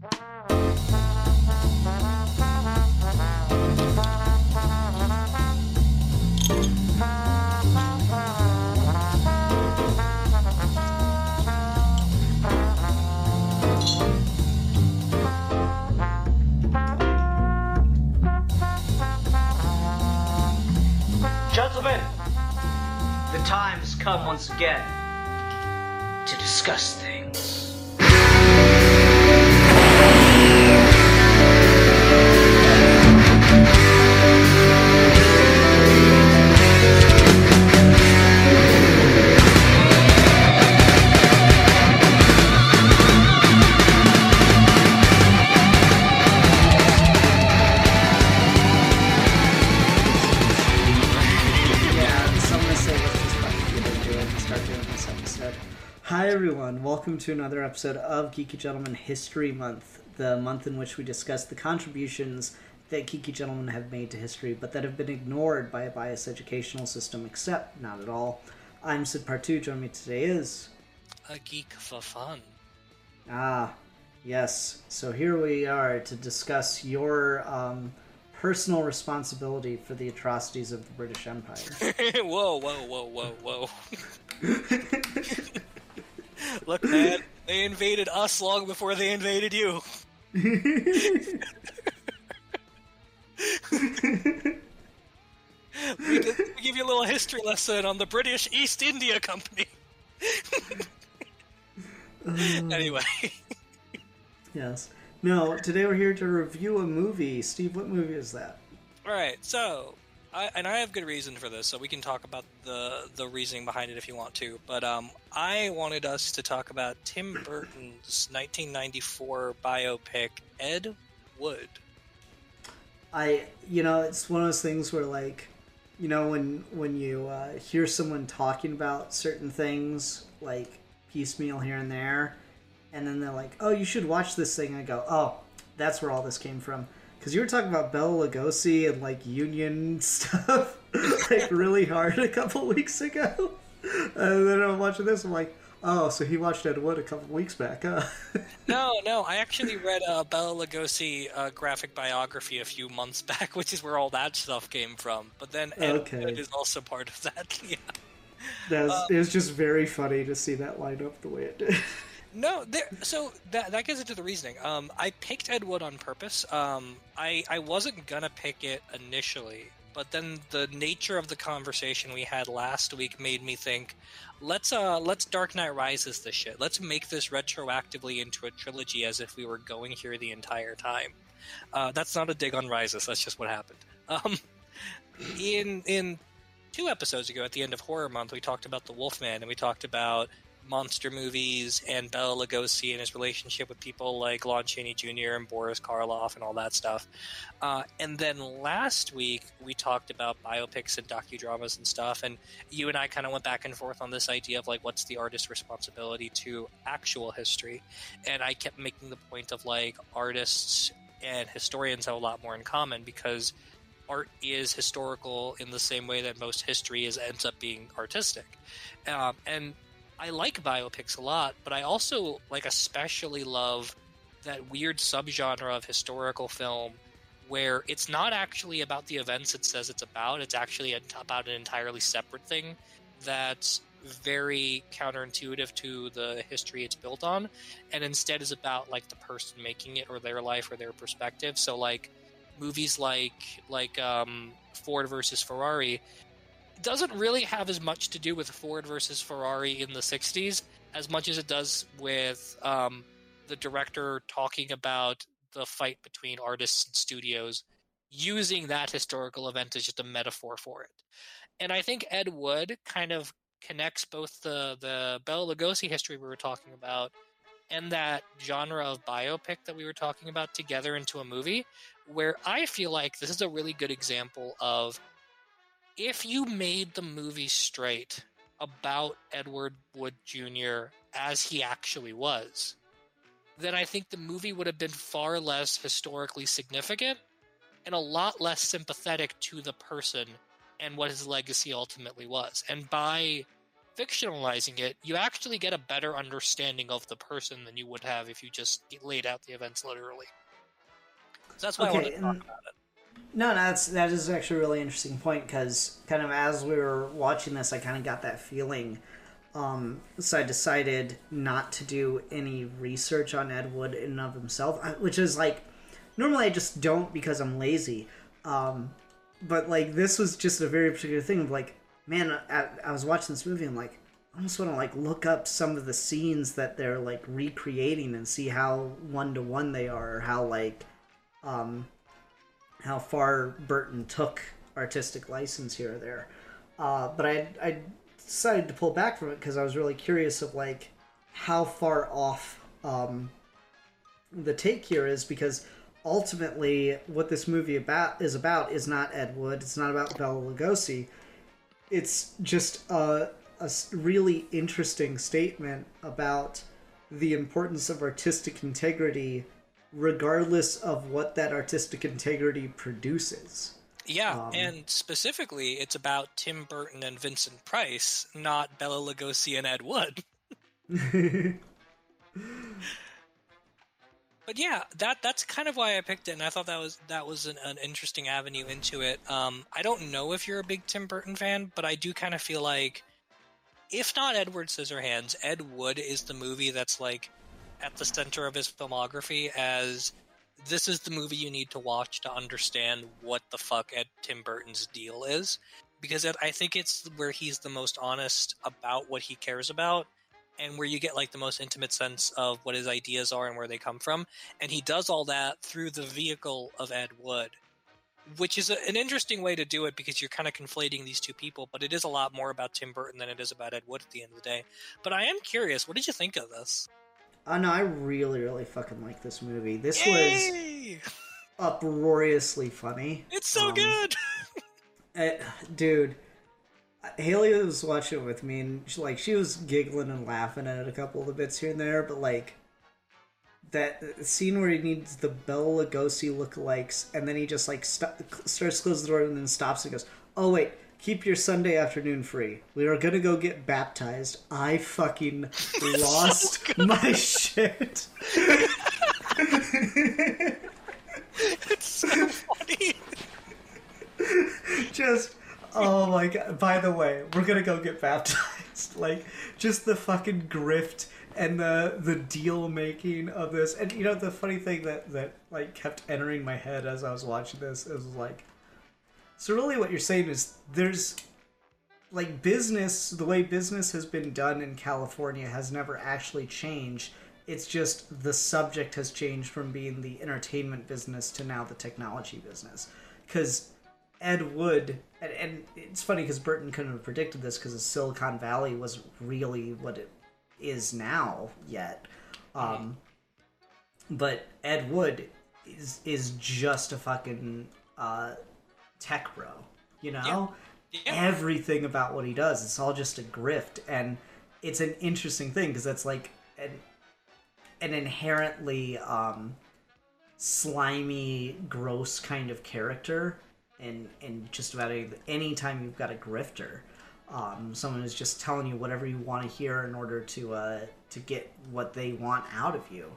Gentlemen, the time has come once again to discuss things. Hi everyone, welcome to another episode of Geeky Gentleman History Month, the month in which we discuss the contributions that Geeky Gentlemen have made to history, but that have been ignored by a biased educational system, except not at all. I'm Sid Partu, joining me today is A geek for fun. Ah, yes. So here we are to discuss your um, personal responsibility for the atrocities of the British Empire. whoa, whoa, whoa, whoa, whoa. Look, man, they invaded us long before they invaded you. we, give you a little history lesson on the British East India Company. Uh, anyway, Yes. No, today we're here to review a movie. Steve, what movie is that? all right. So, I, and I have good reason for this, so we can talk about the the reasoning behind it if you want to. But um, I wanted us to talk about Tim Burton's 1994 biopic Ed Wood. I, you know, it's one of those things where, like, you know, when when you uh, hear someone talking about certain things, like piecemeal here and there, and then they're like, "Oh, you should watch this thing." I go, "Oh, that's where all this came from." Because you were talking about Bela Lugosi and like union stuff, like really hard a couple weeks ago, and then I'm watching this. I'm like, "Oh, so he watched Ed Wood a couple weeks back, huh?" No, no, I actually read a Bela Lugosi uh, graphic biography a few months back, which is where all that stuff came from. But then Ed Okay. Wood is also part of that. yeah. That's, Uh, it was just very funny to see that line up the way it did. No, there. So that that gets into the reasoning. Um, I picked Ed Wood on purpose. Um, I I wasn't gonna pick it initially, but then the nature of the conversation we had last week made me think, let's uh let's Dark Knight Rises this shit. Let's make this retroactively into a trilogy as if we were going here the entire time. Uh, that's not a dig on Rises. That's just what happened. Um, in in two episodes ago, at the end of Horror Month, we talked about the Wolfman, and we talked about monster movies and Bela Lugosi and his relationship with people like Lon Chaney Jr. and Boris Karloff and all that stuff. Uh, and then last week we talked about biopics and docudramas and stuff, and you and I kind of went back and forth on this idea of like what's the artist's responsibility to actual history, and I kept making the point of like artists and historians have a lot more in common because art is historical in the same way that most history is ends up being artistic, um, and I like biopics a lot, but I also like especially love that weird subgenre of historical film where it's not actually about the events it says it's about. It's actually about an entirely separate thing that's very counterintuitive to the history it's built on, and instead is about like the person making it or their life or their perspective. So like movies like like um, Ford versus Ferrari doesn't really have as much to do with Ford versus Ferrari in the 60s as much as it does with um, the director talking about the fight between artists and studios using that historical event as just a metaphor for it. And I think Ed Wood kind of connects both the, the Bela Lugosi history we were talking about and that genre of biopic that we were talking about together into a movie where I feel like this is a really good example of if you made the movie straight about Edward Wood Jr. as he actually was, then I think the movie would have been far less historically significant and a lot less sympathetic to the person and what his legacy ultimately was. And by fictionalizing it, you actually get a better understanding of the person than you would have if you just laid out the events literally. So that's why I wanted to talk about it. No, no, that's that is actually a really interesting point because kind of as we were watching this, I kind of got that feeling. Um, so I decided not to do any research on Ed Wood in and of himself, which is like normally I just don't because I'm lazy. Um, but like this was just a very particular thing of like, man, I, I was watching this movie I'm like I almost want to like look up some of the scenes that they're like recreating and see how one to one they are, or how like um how far Burton took artistic license here or there. Uh, but I I decided to pull back from it because I was really curious of like how far off um, the take here is because ultimately what this movie about is about is not Ed Wood. It's not about Bela Lugosi. It's just a, a really interesting statement about the importance of artistic integrity regardless of what that artistic integrity produces. Yeah, Um, and specifically, it's about Tim Burton and Vincent Price, not Bela Lugosi and Ed Wood. But yeah, that that's kind of why I picked it, and I thought that was that was an, an interesting avenue into it. Um, I don't know if you're a big Tim Burton fan, but I do kind of feel like, if not Edward Scissorhands, Ed Wood is the movie that's like at the center of his filmography. As this is the movie you need to watch to understand what the fuck Ed Tim Burton's deal is, because it, I think it's where he's the most honest about what he cares about and where you get like the most intimate sense of what his ideas are and where they come from. And he does all that through the vehicle of Ed Wood, which is a, an interesting way to do it because you're kind of conflating these two people. But it is a lot more about Tim Burton than it is about Ed Wood at the end of the day. But I am curious, what did you think of this? Oh no, I really, really fucking like this movie. This was uproariously funny. It's so Um, good. Eh, dude, Haley was watching it with me, and she, like she was giggling and laughing at a couple of the bits here and there, but like that scene where he needs the Bela Lugosi lookalikes, and then he just like st- starts to close the door and then stops and goes, "Oh wait." Keep your Sunday afternoon free. We are gonna go get baptized. I fucking lost my shit. it's so funny. just oh my god by the way we're gonna go get baptized like just the fucking grift and the the deal making of this and you know the funny thing that that like kept entering my head as i was watching this is like so really what you're saying is there's like business the way business has been done in california has never actually changed it's just the subject has changed from being the entertainment business to now the technology business because Ed Wood, and, and it's funny because Burton couldn't have predicted this because Silicon Valley was really what it is now yet. Um, but Ed Wood is is just a fucking uh, tech bro, you know. Yeah. Everything about what he does, it's all just a grift, and it's an interesting thing because that's like an an inherently um, slimy, gross kind of character and in just about any time you've got a grifter, um, someone who's just telling you whatever you want to hear in order to uh, to get what they want out of you.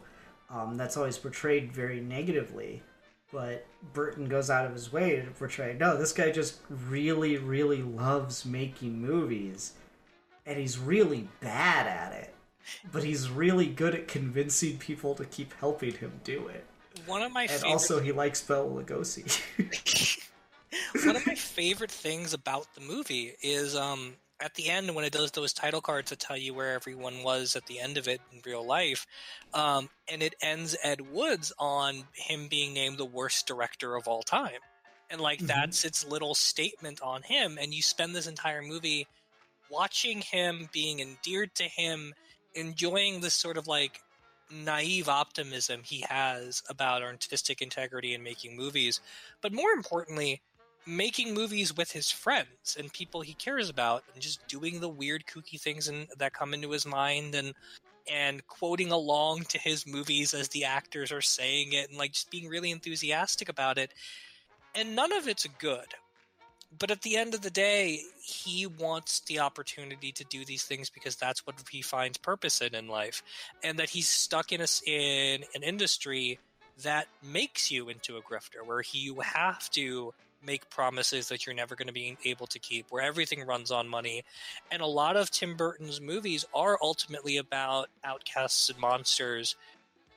Um, that's always portrayed very negatively, but Burton goes out of his way to portray no, this guy just really, really loves making movies, and he's really bad at it, but he's really good at convincing people to keep helping him do it. One of my And favorite also, he likes Bela Lugosi. one of my favorite things about the movie is um at the end when it does those title cards that tell you where everyone was at the end of it in real life um and it ends ed woods on him being named the worst director of all time and like Mhm. that's its little statement on him and you spend this entire movie watching him being endeared to him enjoying this sort of like naive optimism he has about artistic integrity in making movies but more importantly making movies with his friends and people he cares about and just doing the weird kooky things and that come into his mind and and quoting along to his movies as the actors are saying it and like just being really enthusiastic about it. And none of it's good. But at the end of the day, he wants the opportunity to do these things because that's what he finds purpose in in life, and that he's stuck in a, in an industry that makes you into a grifter, where he, you have to make promises that you're never going to be able to keep, where everything runs on money. And a lot of Tim Burton's movies are ultimately about outcasts and monsters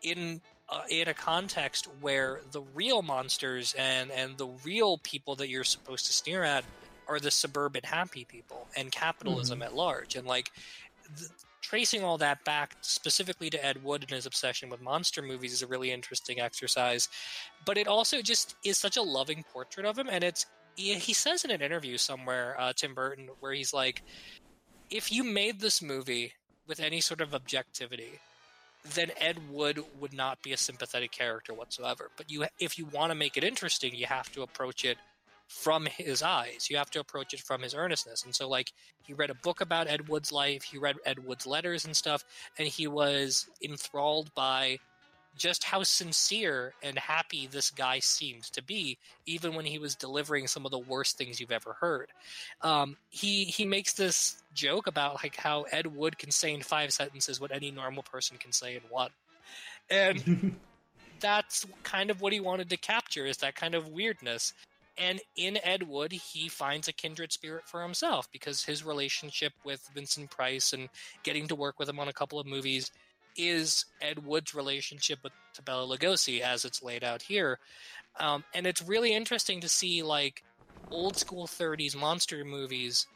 in uh, in a context where the real monsters and and the real people that you're supposed to sneer at are the suburban happy people and capitalism Mhm. at large and like th- tracing all that back specifically to Ed Wood and his obsession with monster movies is a really interesting exercise but it also just is such a loving portrait of him and it's he says in an interview somewhere uh, Tim Burton where he's like if you made this movie with any sort of objectivity then Ed Wood would not be a sympathetic character whatsoever. But you, if you want to make it interesting, you have to approach it from his eyes. You have to approach it from his earnestness. And so, like, he read a book about Ed Wood's life. He read Ed Wood's letters and stuff, and he was enthralled by just how sincere and happy this guy seemed to be, even when he was delivering some of the worst things you've ever heard. Um, he he makes this joke about like how Ed Wood can say in five sentences what any normal person can say in one, and that's kind of what he wanted to capture is that kind of weirdness. And in Ed Wood, he finds a kindred spirit for himself because his relationship with Vincent Price and getting to work with him on a couple of movies is Ed Wood's relationship with to Bela Lugosi as it's laid out here. Um, and it's really interesting to see like old school 30s monster movies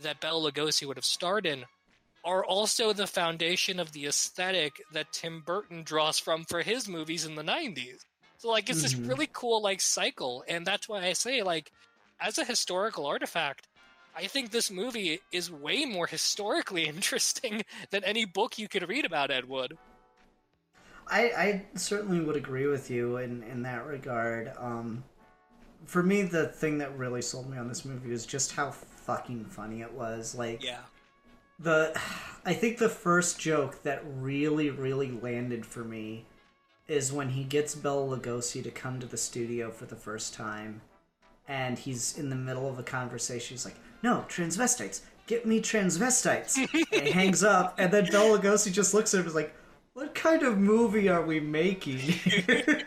that Bela Lugosi would have starred in are also the foundation of the aesthetic that Tim Burton draws from for his movies in the 90s. So like it's Mhm. this really cool like cycle and that's why I say like as a historical artifact I think this movie is way more historically interesting than any book you could read about Ed Wood. I, I certainly would agree with you in, in that regard. Um, for me, the thing that really sold me on this movie was just how fucking funny it was. Like, Yeah. the I think the first joke that really really landed for me is when he gets Bela Lugosi to come to the studio for the first time and he's in the middle of a conversation. He's like no transvestites. Get me transvestites. And he hangs up and then Bela Lugosi just looks at him and is like what kind of movie are we making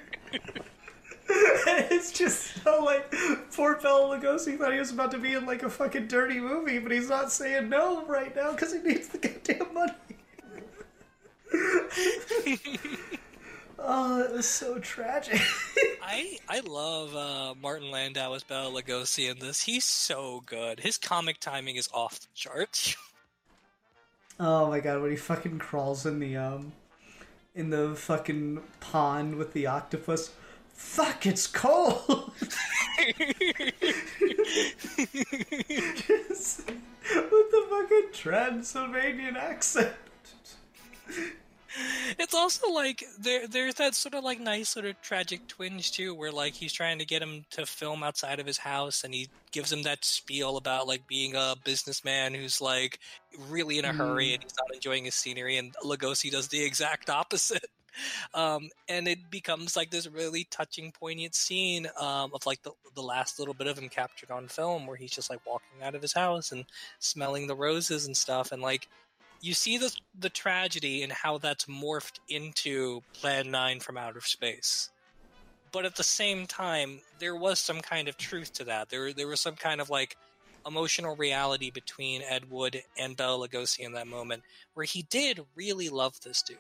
it's just so like poor Bela Lugosi. Thought he was about to be in like a fucking dirty movie, but he's not saying no right now because he needs the goddamn money. oh, it was so tragic. I I love uh, Martin Landau as Bela Lugosi in this. He's so good. His comic timing is off the charts. oh my god, when he fucking crawls in the um in the fucking pond with the octopus. Fuck, it's cold. Just with the fucking Transylvanian accent. It's also like there there's that sort of like nice sort of tragic twinge too where like he's trying to get him to film outside of his house and he gives him that spiel about like being a businessman who's like really in a hurry Mm. and he's not enjoying his scenery and Lugosi does the exact opposite um, and it becomes like this really touching poignant scene um, of like the, the last little bit of him captured on film where he's just like walking out of his house and smelling the roses and stuff and like you see the the tragedy and how that's morphed into Plan 9 from outer space. But at the same time, there was some kind of truth to that. There there was some kind of like emotional reality between Ed Wood and Bela Lugosi in that moment where he did really love this dude.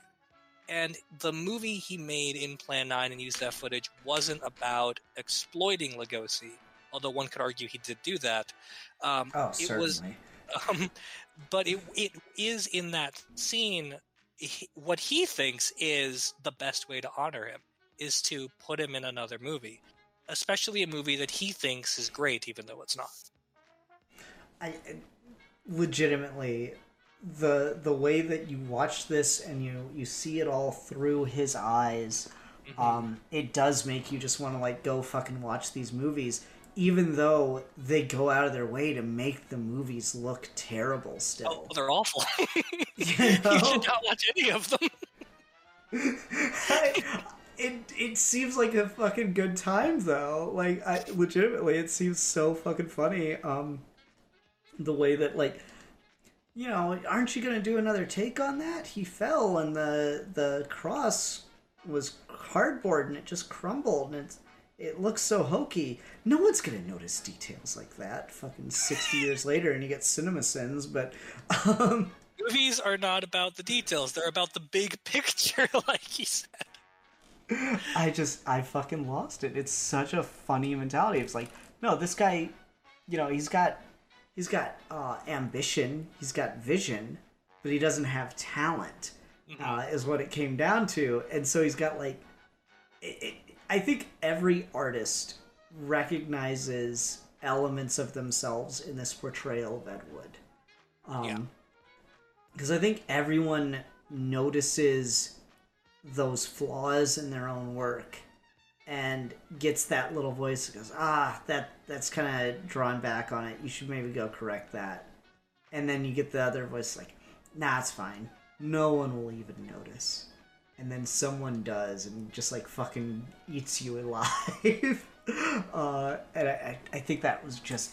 And the movie he made in Plan 9 and used that footage wasn't about exploiting Lugosi, although one could argue he did do that. Um, Oh, it certainly. was um, but it it is in that scene he, what he thinks is the best way to honor him is to put him in another movie, especially a movie that he thinks is great, even though it's not. I legitimately the the way that you watch this and you you see it all through his eyes um it does make you just want to like go fucking watch these movies even though they go out of their way to make the movies look terrible Oh, still they're awful. you you should not watch any of them. I- it it seems like a fucking good time though. Like I legitimately it seems so fucking funny. Um the way that like you know, aren't you gonna do another take on that? He fell and the the cross was cardboard and it just crumbled and it's it looks so hokey. No one's gonna notice details like that. Fucking sixty years later, and you get CinemaSins. But um, Movies are not about the details; they're about the big picture, like he said. I just I fucking lost it. It's such a funny mentality. It's like, no, this guy, you know, he's got he's got uh, ambition, he's got vision, but he doesn't have talent. Uh, is what it came down to, and so he's got like, it, I think every artist recognizes elements of themselves in this portrayal of Ed Wood. Um, Yeah. Because I think everyone notices those flaws in their own work and gets that little voice that goes, ah, that that's kind of drawn back on it. You should maybe go correct that. And then you get the other voice like, nah, it's fine. No one will even notice. And then someone does and just like fucking eats you alive. uh, and I, I think that was just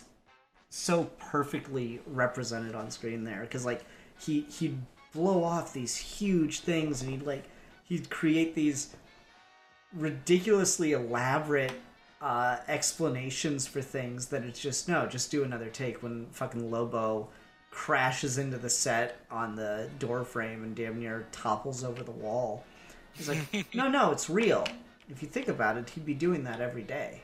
so perfectly represented on screen there because like he he'd blow off these huge things and he'd like he'd create these ridiculously elaborate uh, explanations for things that it's just no just do another take when fucking lobo crashes into the set on the door frame and damn near topples over the wall he's like no no it's real. If you think about it he'd be doing that every day.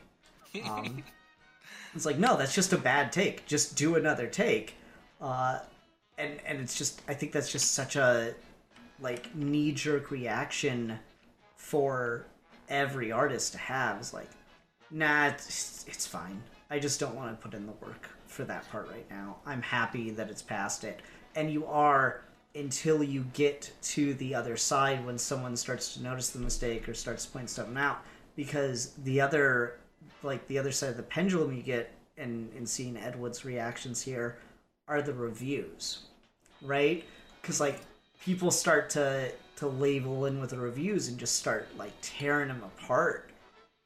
Um, it's like no that's just a bad take. Just do another take. Uh, and and it's just i think that's just such a like knee-jerk reaction for every artist to have is like nah it's, it's fine. I just don't want to put in the work for that part right now. I'm happy that it's past it. And you are until you get to the other side when someone starts to notice the mistake or starts to point something out. Because the other like the other side of the pendulum you get in in seeing ed wood's reactions here are the reviews right? Because like people start to to label in with the reviews and just start like tearing him apart.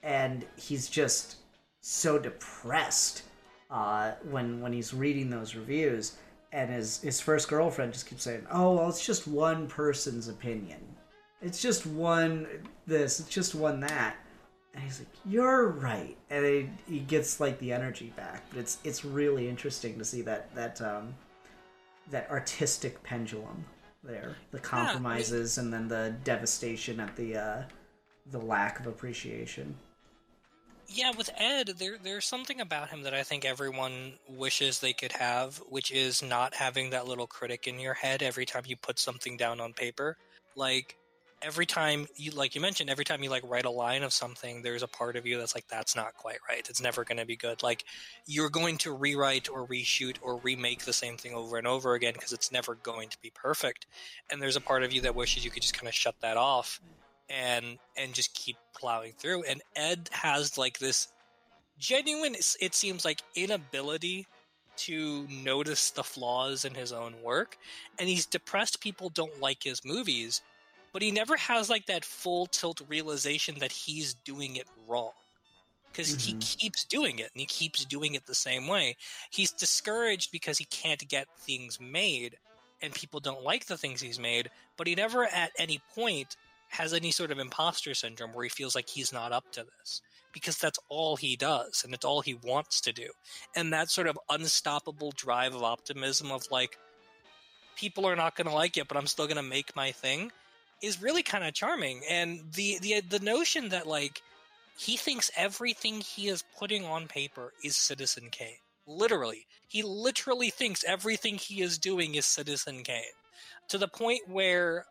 And he's just so depressed uh, when when he's reading those reviews and his his first girlfriend just keeps saying oh well it's just one person's opinion. It's just one this it's just one that. And he's like you're right. And he, he gets like the energy back but it's it's really interesting to see that that um that artistic pendulum there the compromises and then the devastation at the uh the lack of appreciation Yeah, with Ed, there there's something about him that I think everyone wishes they could have, which is not having that little critic in your head every time you put something down on paper. Like every time you like you mentioned, every time you like write a line of something, there's a part of you that's like that's not quite right. It's never going to be good. Like you're going to rewrite or reshoot or remake the same thing over and over again because it's never going to be perfect. And there's a part of you that wishes you could just kind of shut that off and and just keep plowing through. And ed has like this genuine it seems like inability to notice the flaws in his own work. And he's depressed people don't like his movies but he never has like that full tilt realization that he's doing it wrong. Because he Mhm. keeps doing it and he keeps doing it the same way. He's discouraged because he can't get things made and people don't like the things he's made but he never at any point has any sort of imposter syndrome where he feels like he's not up to this because that's all he does and it's all he wants to do. And that sort of unstoppable drive of optimism of like people are not going to like it but i'm still going to make my thing is really kind of charming. And the the the notion that like he thinks everything he is putting on paper is citizen kane. Literally. He literally thinks everything he is doing is citizen kane. To the point where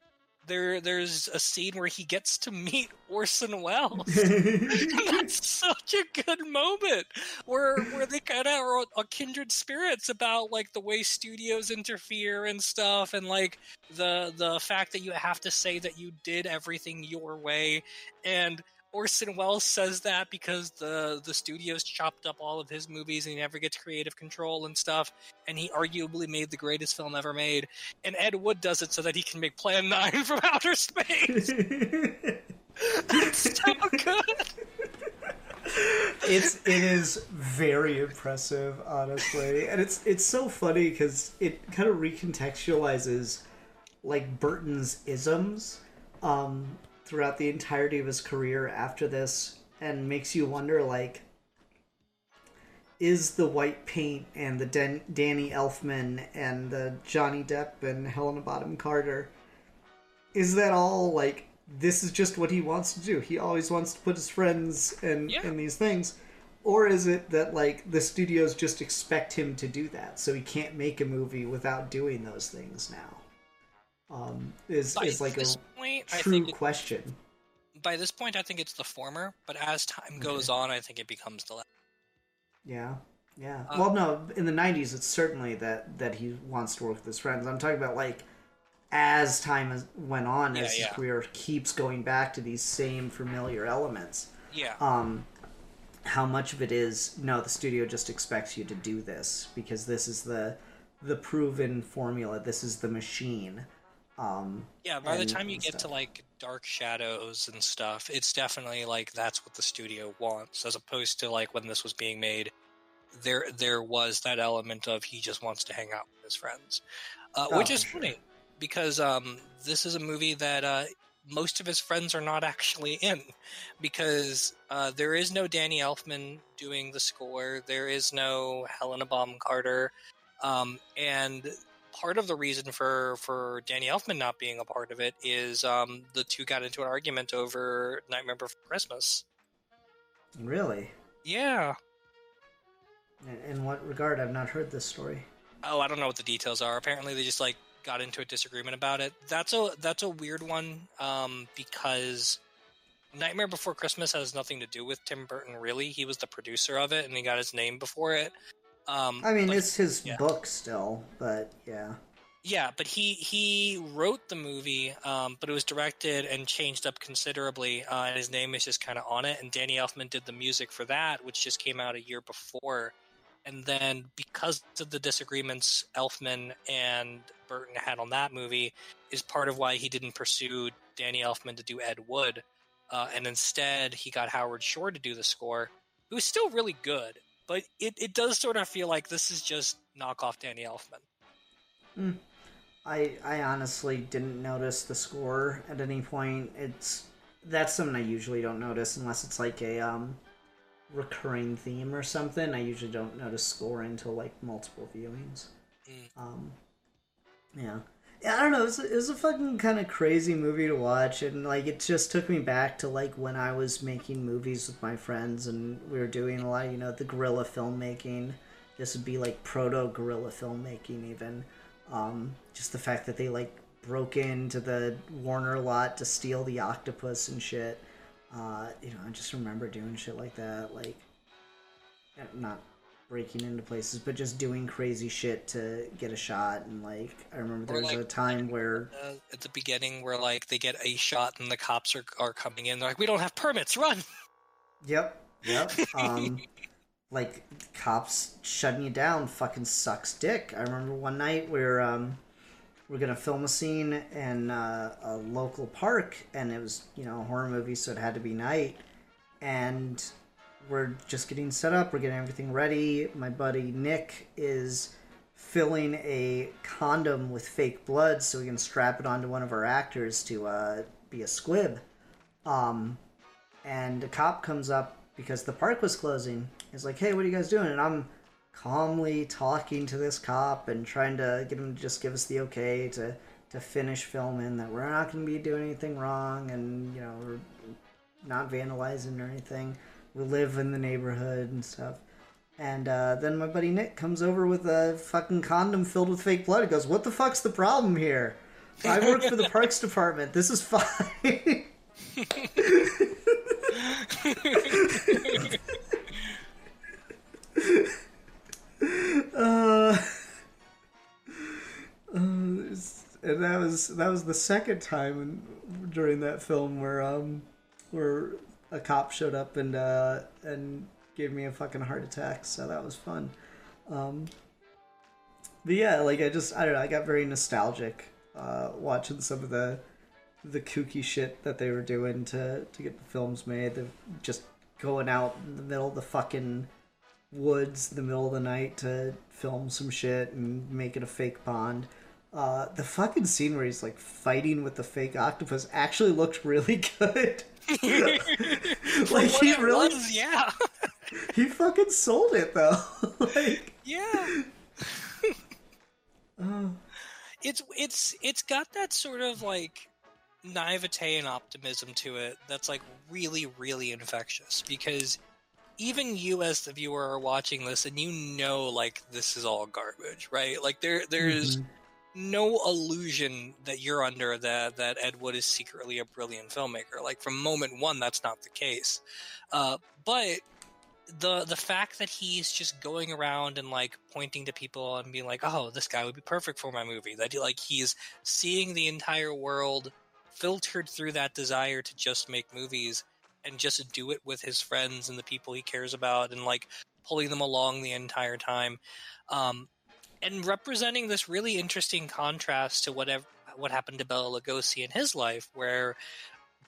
there there's a scene where he gets to meet Orson Welles. That's such a good moment where where they kind of are a kindred spirits about like the way studios interfere and stuff, and like the the fact that you have to say that you did everything your way, and Orson Welles says that because the the studios chopped up all of his movies and he never gets creative control and stuff, and he arguably made the greatest film ever made. And Ed Wood does it so that he can make Plan Nine from outer space. It's so good. it's it is very impressive, honestly, and it's it's so funny because it kind of recontextualizes like Burton's isms um, throughout the entirety of his career after this, and makes you wonder like. Is the white paint and the Dan- Danny Elfman and the Johnny Depp and Helena Bonham Carter is that all like this is just what he wants to do he always wants to put his friends in Yeah. in these things or is it that like the studios just expect him to do that so he can't make a movie without doing those things now um is By is like a point, true it- question by this point, I think it's the former. But as time goes on, I think it becomes the latter. yeah yeah Um, well no in the 90s it's certainly that that he wants to work with his friends i'm talking about like as time has went on Yeah, as his yeah. career keeps going back to these same familiar elements Yeah. um, how much of it is no the studio just expects you to do this because this is the the proven formula this is the machine um, Yeah, by the time you get to like Dark Shadows and stuff, it's definitely like that's what the studio wants, as opposed to like when this was being made. There, there was that element of he just wants to hang out with his friends, uh, Oh, which is sure. funny because um, this is a movie that uh, most of his friends are not actually in, because uh, there is no Danny Elfman doing the score, there is no Helena Bonham Carter, um, and part of the reason for for Danny Elfman not being a part of it is um, the two got into an argument over Nightmare Before Christmas. really Yeah. in, in what regard i've not heard this story Oh, I don't know what the details are. Apparently, they just like got into a disagreement about it. That's a that's a weird one um, because Nightmare Before Christmas has nothing to do with Tim Burton. Really, he was the producer of it, and he got his name before it. Um, i mean it's his yeah. book still but yeah Yeah, but he he wrote the movie, um, but it was directed and changed up considerably, uh, and his name is just kind of on it. And Danny Elfman did the music for that, which just came out a year before. And then because of the disagreements Elfman and Burton had on that movie, is part of why he didn't pursue Danny Elfman to do Ed Wood, uh, and instead he got Howard Shore to do the score, who was still really good. But it, it does sort of feel like this is just knockoff Danny Elfman. I I honestly didn't notice the score at any point. It's that's something I usually don't notice unless it's like a um recurring theme or something. I usually don't notice score until like multiple viewings. Mm. Um, yeah. I don't know. It was, it was a fucking kind of crazy movie to watch, and like it just took me back to like when I was making movies with my friends, and we were doing a lot, you know, the guerrilla filmmaking. This would be like proto guerrilla filmmaking, even. Um, just the fact that they like broke into the Warner lot to steal the octopus and shit. Uh, you know, I just remember doing shit like that, like not breaking into places, but just doing crazy shit to get a shot. And like, I remember there was a like, time where uh, at the beginning where like they get a shot and the cops are, are coming in they're like we don't have permits run Yep. Yep. Um, like cops shutting you down fucking sucks dick. I remember one night where um, we're gonna film a scene in uh, a local park, and it was you know a horror movie, so it had to be night, and we're just getting set up. We're getting everything ready. My buddy Nick is filling a condom with fake blood so we can strap it onto one of our actors to uh, be a squib. Um, and a cop comes up because the park was closing. He's like, "Hey, what are you guys doing?" And I'm calmly talking to this cop and trying to get him to just give us the okay to to finish filming that we're not going to be doing anything wrong and you know we're not vandalizing or anything. We live in the neighborhood and stuff. And uh, then my buddy Nick comes over with a fucking condom filled with fake blood. He goes, "What the fuck's the problem here? I work for the Parks Department. This is fine." uh, uh, and that was that was the second time in, during that film where um where a cop showed up and uh and gave me a fucking heart attack. So that was fun. Um, but yeah, like I just I don't know. I got very nostalgic uh, watching some of the the kooky shit that they were doing to to get the films made. Just going out in the middle of the fucking woods, the middle of the night to film some shit and make it a fake pond. Uh, the fucking scene where he's like fighting with the fake octopus actually looked really good. like he really, was, yeah, he fucking sold it though. like, yeah. oh, It's it's it's got that sort of like naivete and optimism to it that's like really really infectious because even you as the viewer are watching this and you know like this is all garbage right like there there's mhm. No illusion that you're under that that Ed Wood is secretly a brilliant filmmaker. Like from moment one, that's not the case. Uh, but the the fact that he's just going around and like pointing to people and being like, "Oh, this guy would be perfect for my movie," that he, like he's seeing the entire world filtered through that desire to just make movies and just do it with his friends and the people he cares about and like pulling them along the entire time. Um, and representing this really interesting contrast to whatever what happened to Bela Lugosi in his life, where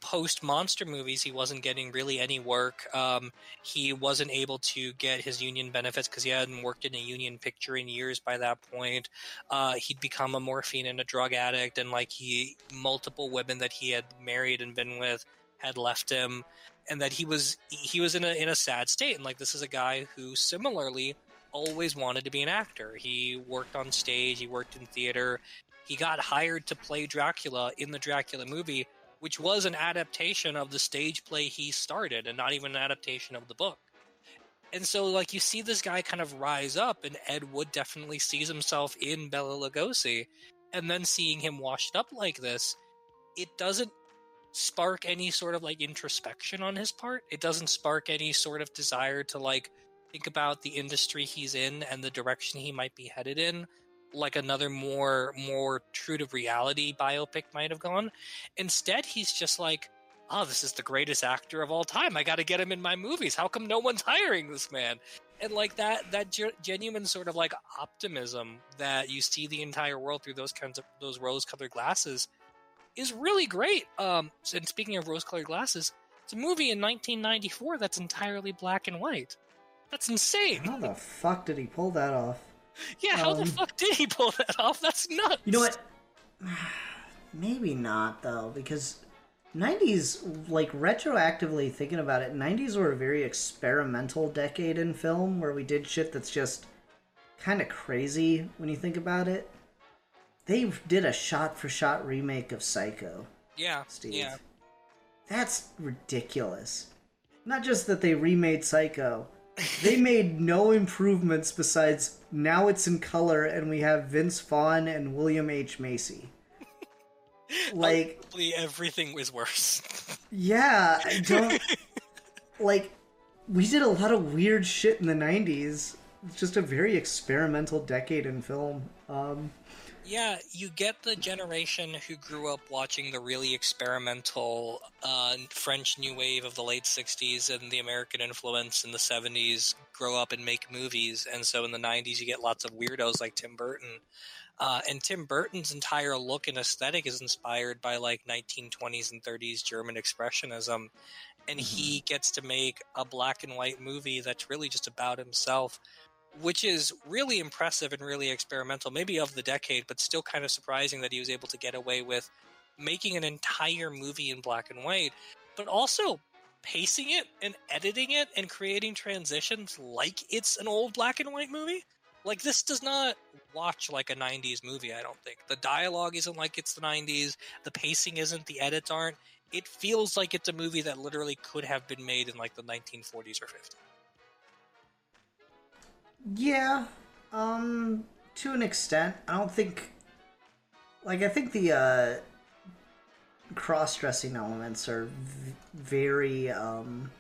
post monster movies he wasn't getting really any work. Um, he wasn't able to get his union benefits because he hadn't worked in a union picture in years by that point. Uh, he'd become a morphine and a drug addict, and like he multiple women that he had married and been with had left him and that he was he was in a in a sad state and like this is a guy who similarly always wanted to be an actor. He worked on stage, he worked in theater. He got hired to play Dracula in the Dracula movie, which was an adaptation of the stage play he started and not even an adaptation of the book. And so like you see this guy kind of rise up and Ed Wood definitely sees himself in Bela Lugosi and then seeing him washed up like this, it doesn't spark any sort of like introspection on his part. It doesn't spark any sort of desire to like think about the industry he's in and the direction he might be headed in like another more more true to reality biopic might have gone. Instead he's just like oh this is the greatest actor of all time. I gotta get him in my movies. How come no one's hiring this man? And like that that ge- genuine sort of like optimism that you see the entire world through those kinds of those rose colored glasses is really great. Um and speaking of rose colored glasses it's a movie in 1994 that's entirely black and white that's insane. how the fuck did he pull that off? Yeah, how the Um, fuck did he pull that off? That's nuts. You know what? Maybe not though, because '90s, like retroactively thinking about it, '90s were a very experimental decade in film where we did shit that's just kind of crazy when you think about it. They did a shot-for-shot remake of Psycho. Yeah, Steve. yeah. That's ridiculous. Not just that they remade Psycho, they made no improvements besides now it's in color and we have Vince Vaughn and William H. Macy. Like, Probably everything was worse. yeah, I don't. like, we did a lot of weird shit in the 90s. It's just a very experimental decade in film. Um, yeah, you get the generation who grew up watching the really experimental uh, French New Wave of the late 60s and the American influence in the 70s grow up and make movies. And so in the 90s, you get lots of weirdos like Tim Burton. Uh, and Tim Burton's entire look and aesthetic is inspired by like 1920s and 30s German expressionism. And he gets to make a black and white movie that's really just about himself, which is really impressive and really experimental, maybe of the decade, but still kind of surprising that he was able to get away with making an entire movie in black and white, but also pacing it and editing it and creating transitions like it's an old black and white movie. Like this does not watch like a 90s movie, I don't think. The dialogue isn't like it's the 90s, the pacing isn't, the edits aren't. It feels like it's a movie that literally could have been made in like the 1940s or 50s. Yeah, um, to an extent. I don't think, like, I think the uh, cross-dressing elements are v- very, um,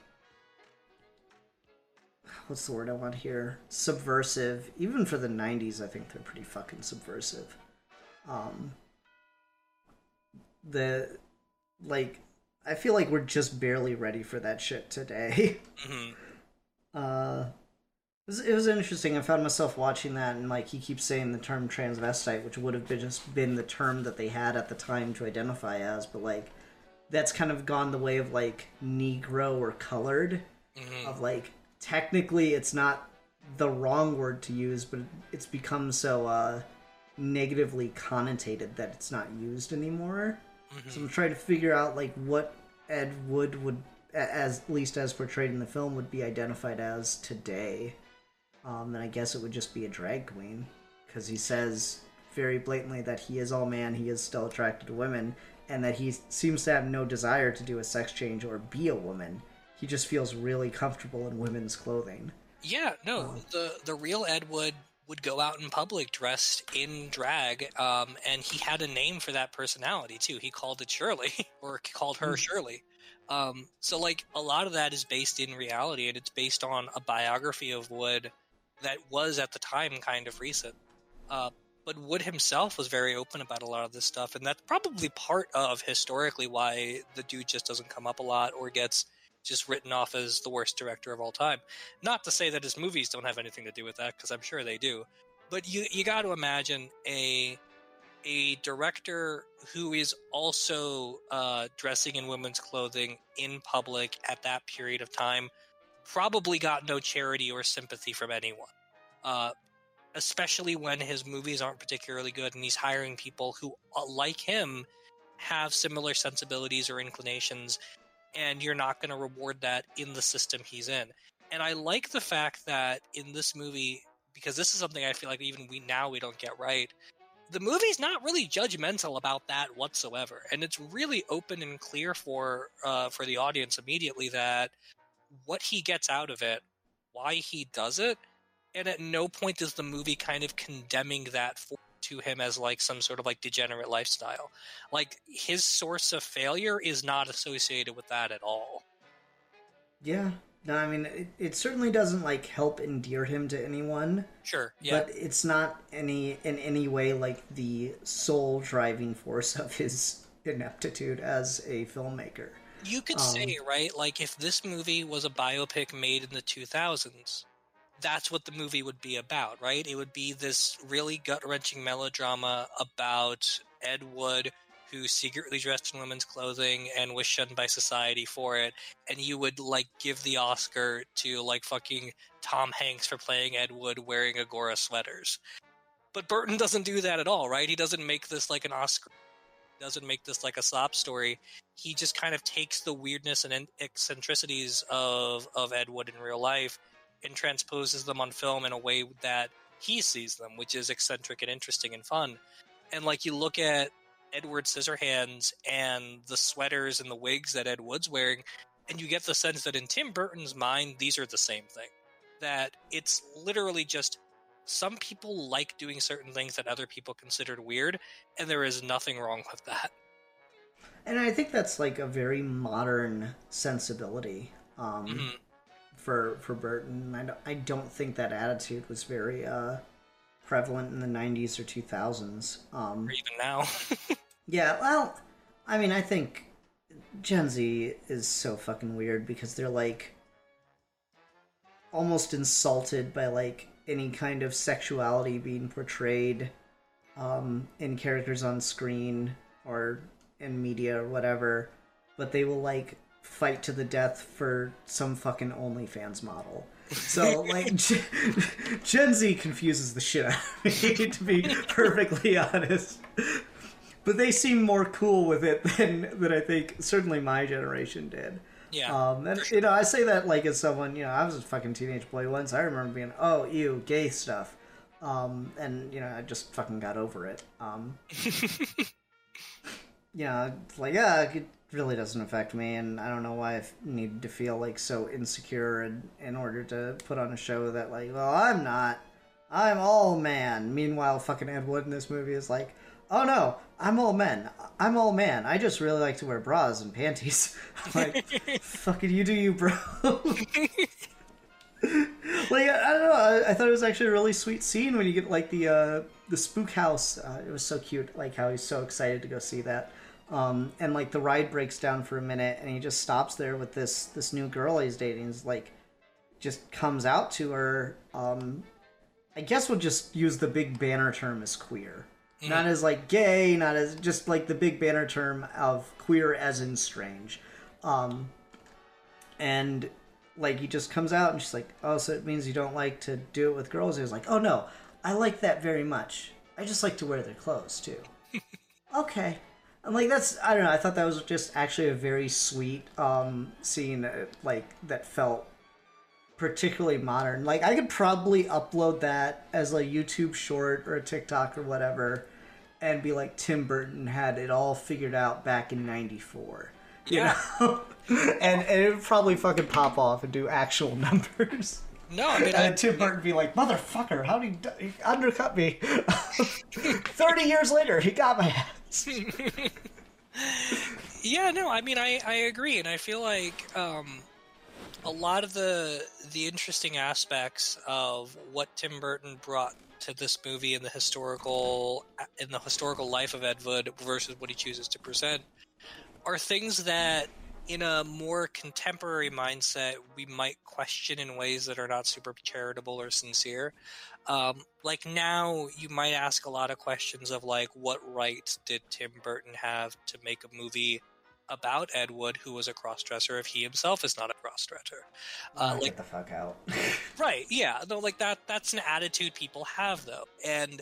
what's the word I want here? Subversive. Even for the '90s, I think they're pretty fucking subversive. Um, the, like, I feel like we're just barely ready for that shit today. hmm Uh, was, it was interesting. I found myself watching that, and like he keeps saying the term transvestite, which would have been just been the term that they had at the time to identify as, but like that's kind of gone the way of like Negro or colored. Of like technically, it's not the wrong word to use, but it's become so uh, negatively connotated that it's not used anymore. So I'm trying to figure out like what Ed Wood would, as at least as portrayed in the film, would be identified as today. Um, and I guess it would just be a drag queen because he says very blatantly that he is all man, he is still attracted to women, and that he seems to have no desire to do a sex change or be a woman. He just feels really comfortable in women's clothing. Yeah, no, the the real Ed Wood would go out in public dressed in drag, um, and he had a name for that personality too. He called it Shirley, or called her Shirley. Um, so, like, a lot of that is based in reality, and it's based on a biography of Wood that was at the time kind of recent. Uh, but Wood himself was very open about a lot of this stuff, and that's probably part of historically why the dude just doesn't come up a lot or gets just written off as the worst director of all time. Not to say that his movies don't have anything to do with that, because I'm sure they do. But you you got to imagine a a director who is also uh, dressing in women's clothing in public at that period of time probably got no charity or sympathy from anyone. Uh, especially when his movies aren't particularly good and he's hiring people who, uh, like him, have similar sensibilities or inclinations, and you're not going to reward that in the system he's in. And I like the fact that in this movie, because this is something I feel like even we now we don't get right. The movie's not really judgmental about that whatsoever, and it's really open and clear for uh, for the audience immediately that what he gets out of it, why he does it, and at no point is the movie kind of condemning that for, to him as like some sort of like degenerate lifestyle. Like his source of failure is not associated with that at all. Yeah. No, I mean, it, it certainly doesn't like help endear him to anyone. Sure, yeah, but it's not any in any way like the sole driving force of his ineptitude as a filmmaker. You could um, say right, like if this movie was a biopic made in the two thousands, that's what the movie would be about, right? It would be this really gut wrenching melodrama about Ed Wood who secretly dressed in women's clothing and was shunned by society for it, and you would like give the Oscar to like fucking Tom Hanks for playing Ed Wood wearing Angora sweaters. But Burton doesn't do that at all, right? He doesn't make this like an Oscar doesn't make this like a sob story. He just kind of takes the weirdness and eccentricities of of Ed Wood in real life and transposes them on film in a way that he sees them, which is eccentric and interesting and fun. And like you look at Edward Scissorhands and the sweaters and the wigs that Ed Wood's wearing, and you get the sense that in Tim Burton's mind, these are the same thing. That it's literally just some people like doing certain things that other people considered weird, and there is nothing wrong with that. And I think that's like a very modern sensibility um, Mhm. for for Burton. I don't, I don't think that attitude was very uh, prevalent in the '90s or 2000s. Um, Or even now. Yeah, well, I mean, I think Gen Z is so fucking weird because they're like almost insulted by like any kind of sexuality being portrayed um, in characters on screen or in media or whatever, but they will like fight to the death for some fucking OnlyFans model. So like Gen, Gen Z confuses the shit out of me to be perfectly honest but they seem more cool with it than than I think certainly my generation did. Yeah. Um, and you know, I say that like as someone, you know, I was a fucking teenage boy once. I remember being, oh, ew, gay stuff. Um, and you know, I just fucking got over it. Um, you know, it's like, yeah, it really doesn't affect me, and I don't know why I f- need to feel like so insecure in, in order to put on a show that, like, well, I'm not. I'm all man. Meanwhile, fucking Ed Wood in this movie is like, oh no, I'm all men. I'm all man. I just really like to wear bras and panties. like, fucking you do you, bro. like I, I don't know. I, I thought it was actually a really sweet scene when you get like the uh, the spook house. Uh, it was so cute. Like how he's so excited to go see that. Um, and like the ride breaks down for a minute, and he just stops there with this this new girl he's dating. He's like, just comes out to her. Um, I guess we'll just use the big banner term as queer, not as like gay, not as just like the big banner term of queer as in strange. Um, and like he just comes out and she's like, "Oh, so it means you don't like to do it with girls?" He was like, "Oh no, I like that very much. I just like to wear their clothes too." okay. I'm like that's I don't know. I thought that was just actually a very sweet um, scene, uh, like that felt particularly modern. Like I could probably upload that as a YouTube short or a TikTok or whatever, and be like Tim Burton had it all figured out back in '94. You Yeah. know, and and it would probably fucking pop off and do actual numbers. No, I mean, And I, Tim Burton be like, "Motherfucker, how did he, do- he undercut me? Thirty years later, he got my ass." yeah, no, I mean, I, I agree, and I feel like um, a lot of the the interesting aspects of what Tim Burton brought to this movie in the historical in the historical life of Ed Wood versus what he chooses to present are things that in a more contemporary mindset we might question in ways that are not super charitable or sincere. Um, like now you might ask a lot of questions of like what right did tim burton have to make a movie about ed wood who was a crossdresser if he himself is not a crossdresser uh, like Get the fuck out. right yeah no like that that's an attitude people have though and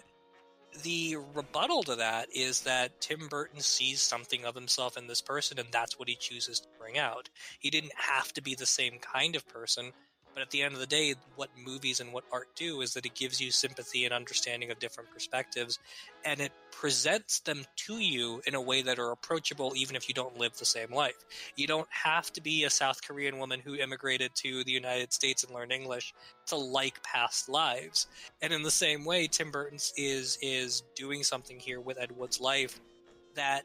the rebuttal to that is that Tim Burton sees something of himself in this person and that's what he chooses to bring out. He didn't have to be the same kind of person, but at the end of the day, what movies and what art do is that it gives you sympathy and understanding of different perspectives and it presents them to you in a way that are approachable even if you don't live the same life. You don't have to be a South Korean woman who immigrated to the United States and learned English to like past lives. And in the same way, Tim Burton is is doing something here with Ed Wood's life that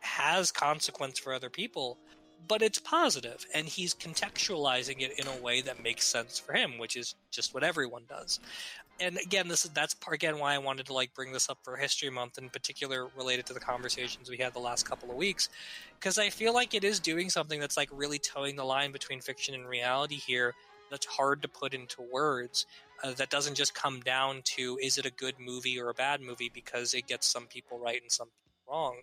has consequence for other people, but it's positive, and he's contextualizing it in a way that makes sense for him, which is just what everyone does. And again, this is that's part, again why I wanted to like bring this up for History Month, in particular related to the conversations we had the last couple of weeks, because I feel like it is doing something that's like really toeing the line between fiction and reality here. That's hard to put into words. Uh, that doesn't just come down to is it a good movie or a bad movie because it gets some people right and some wrong.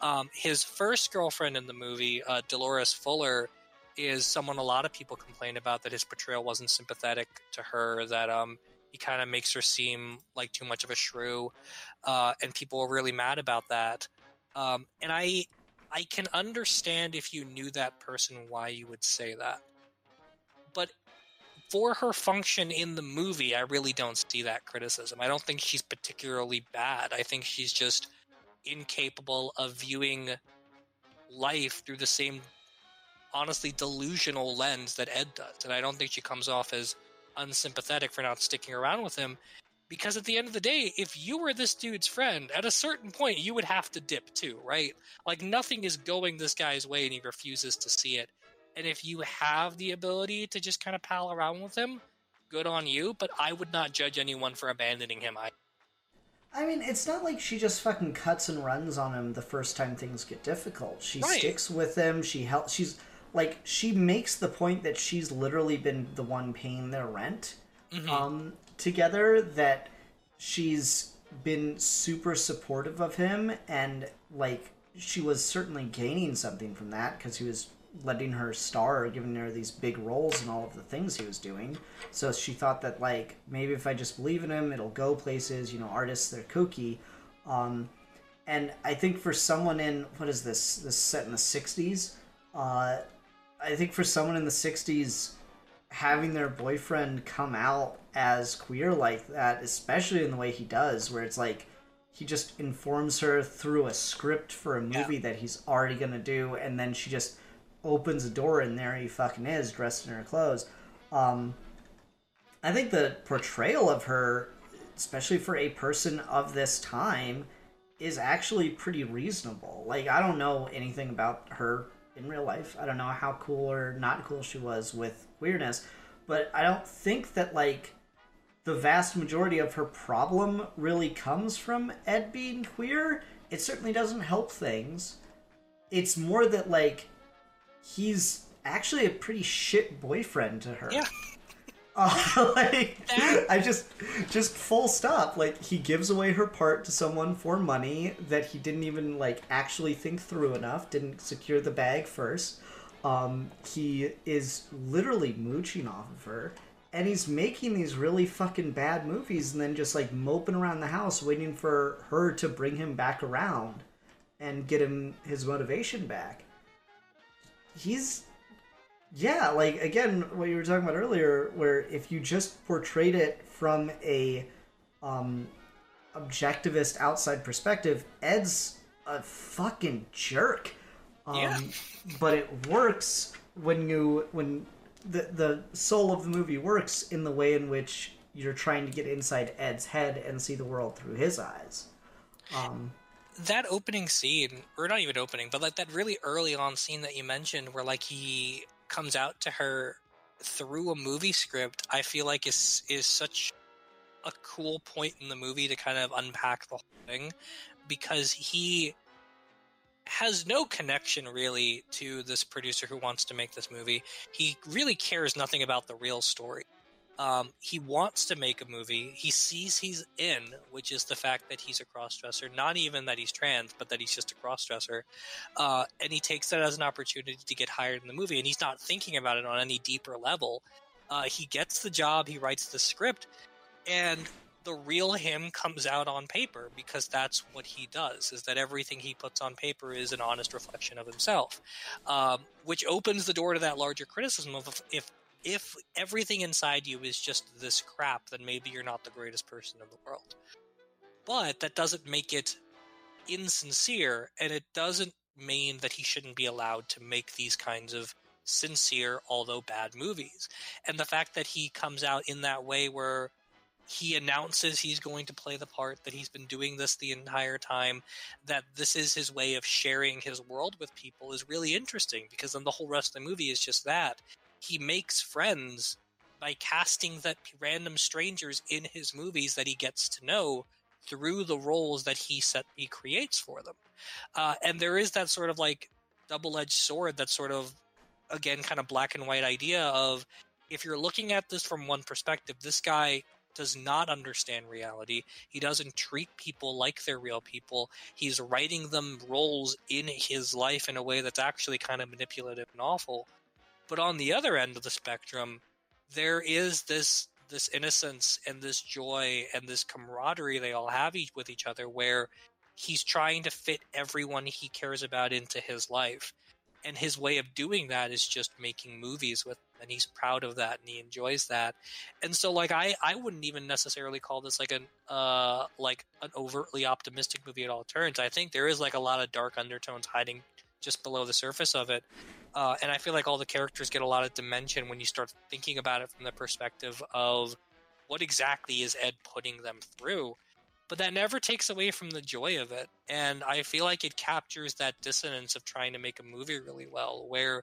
Um, his first girlfriend in the movie, uh, Dolores Fuller, is someone a lot of people complain about that his portrayal wasn't sympathetic to her. That um, he kind of makes her seem like too much of a shrew, uh, and people were really mad about that. Um, and I, I can understand if you knew that person why you would say that, but for her function in the movie, I really don't see that criticism. I don't think she's particularly bad. I think she's just incapable of viewing life through the same honestly delusional lens that Ed does. And I don't think she comes off as unsympathetic for not sticking around with him. Because at the end of the day, if you were this dude's friend, at a certain point you would have to dip too, right? Like nothing is going this guy's way and he refuses to see it. And if you have the ability to just kind of pal around with him, good on you, but I would not judge anyone for abandoning him. I mean, it's not like she just fucking cuts and runs on him the first time things get difficult. She Right. sticks with him. She helps. She's like she makes the point that she's literally been the one paying their rent um, together. That she's been super supportive of him, and like she was certainly gaining something from that because he was letting her star, giving her these big roles and all of the things he was doing. So she thought that like maybe if I just believe in him, it'll go places. You know, artists they're kooky. Um, and I think for someone in what is this? This set in the '60s. Uh, I think for someone in the '60s, having their boyfriend come out as queer like that, especially in the way he does, where it's like he just informs her through a script for a movie that he's already gonna do, and then she just opens the door and there he fucking is dressed in her clothes. Um, I think the portrayal of her, especially for a person of this time, is actually pretty reasonable. Like I don't know anything about her in real life. I don't know how cool or not cool she was with queerness, but I don't think that like the vast majority of her problem really comes from Ed being queer. It certainly doesn't help things. It's more that like he's actually a pretty shit boyfriend to her. Yeah. Uh, like I just just full stop. Like he gives away her part to someone for money that he didn't even like actually think through enough, didn't secure the bag first. Um, he is literally mooching off of her. And he's making these really fucking bad movies and then just like moping around the house waiting for her to bring him back around and get him his motivation back. He's yeah, like again, what you were talking about earlier, where if you just portrayed it from a um, objectivist outside perspective, Ed's a fucking jerk. Um, Yeah. but it works when you when the the soul of the movie works in the way in which you're trying to get inside Ed's head and see the world through his eyes. Um, that opening scene, or not even opening, but like that really early on scene that you mentioned, where like he comes out to her through a movie script, I feel like is is such a cool point in the movie to kind of unpack the whole thing, because he has no connection really to this producer who wants to make this movie. He really cares nothing about the real story. Um, he wants to make a movie. He sees he's in, which is the fact that he's a crossdresser. Not even that he's trans, but that he's just a crossdresser. Uh, and he takes that as an opportunity to get hired in the movie. And he's not thinking about it on any deeper level. Uh, he gets the job. He writes the script, and the real him comes out on paper because that's what he does. Is that everything he puts on paper is an honest reflection of himself, um, which opens the door to that larger criticism of if if everything inside you is just this crap, then maybe you're not the greatest person in the world. But that doesn't make it insincere, and it doesn't mean that he shouldn't be allowed to make these kinds of sincere, although bad movies. And the fact that he comes out in that way where he announces he's going to play the part, that he's been doing this the entire time, that this is his way of sharing his world with people is really interesting because then the whole rest of the movie is just that he makes friends by casting that random strangers in his movies that he gets to know through the roles that he set he creates for them. Uh, and there is that sort of like double-edged sword that sort of again kind of black and white idea of if you're looking at this from one perspective this guy does not understand reality. He doesn't treat people like they're real people. He's writing them roles in his life in a way that's actually kind of manipulative and awful but on the other end of the spectrum, there is this this innocence and this joy and this camaraderie they all have each, with each other, where he's trying to fit everyone he cares about into his life, and his way of doing that is just making movies with, and he's proud of that and he enjoys that, and so like I I wouldn't even necessarily call this like an uh like an overtly optimistic movie at all turns. I think there is like a lot of dark undertones hiding just below the surface of it. Uh, and I feel like all the characters get a lot of dimension when you start thinking about it from the perspective of what exactly is Ed putting them through. But that never takes away from the joy of it. And I feel like it captures that dissonance of trying to make a movie really well, where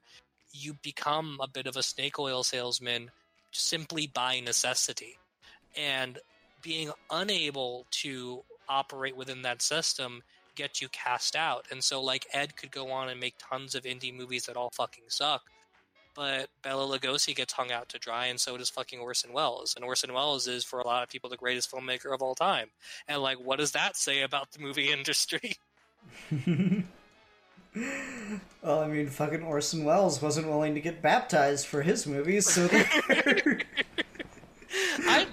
you become a bit of a snake oil salesman simply by necessity. And being unable to operate within that system get you cast out. And so like Ed could go on and make tons of indie movies that all fucking suck. But Bela Lugosi gets hung out to dry, and so does fucking Orson Welles. And Orson Welles is, for a lot of people, the greatest filmmaker of all time. And like, what does that say about the movie industry? well, I mean, fucking Orson Welles wasn't willing to get baptized for his movies, so there.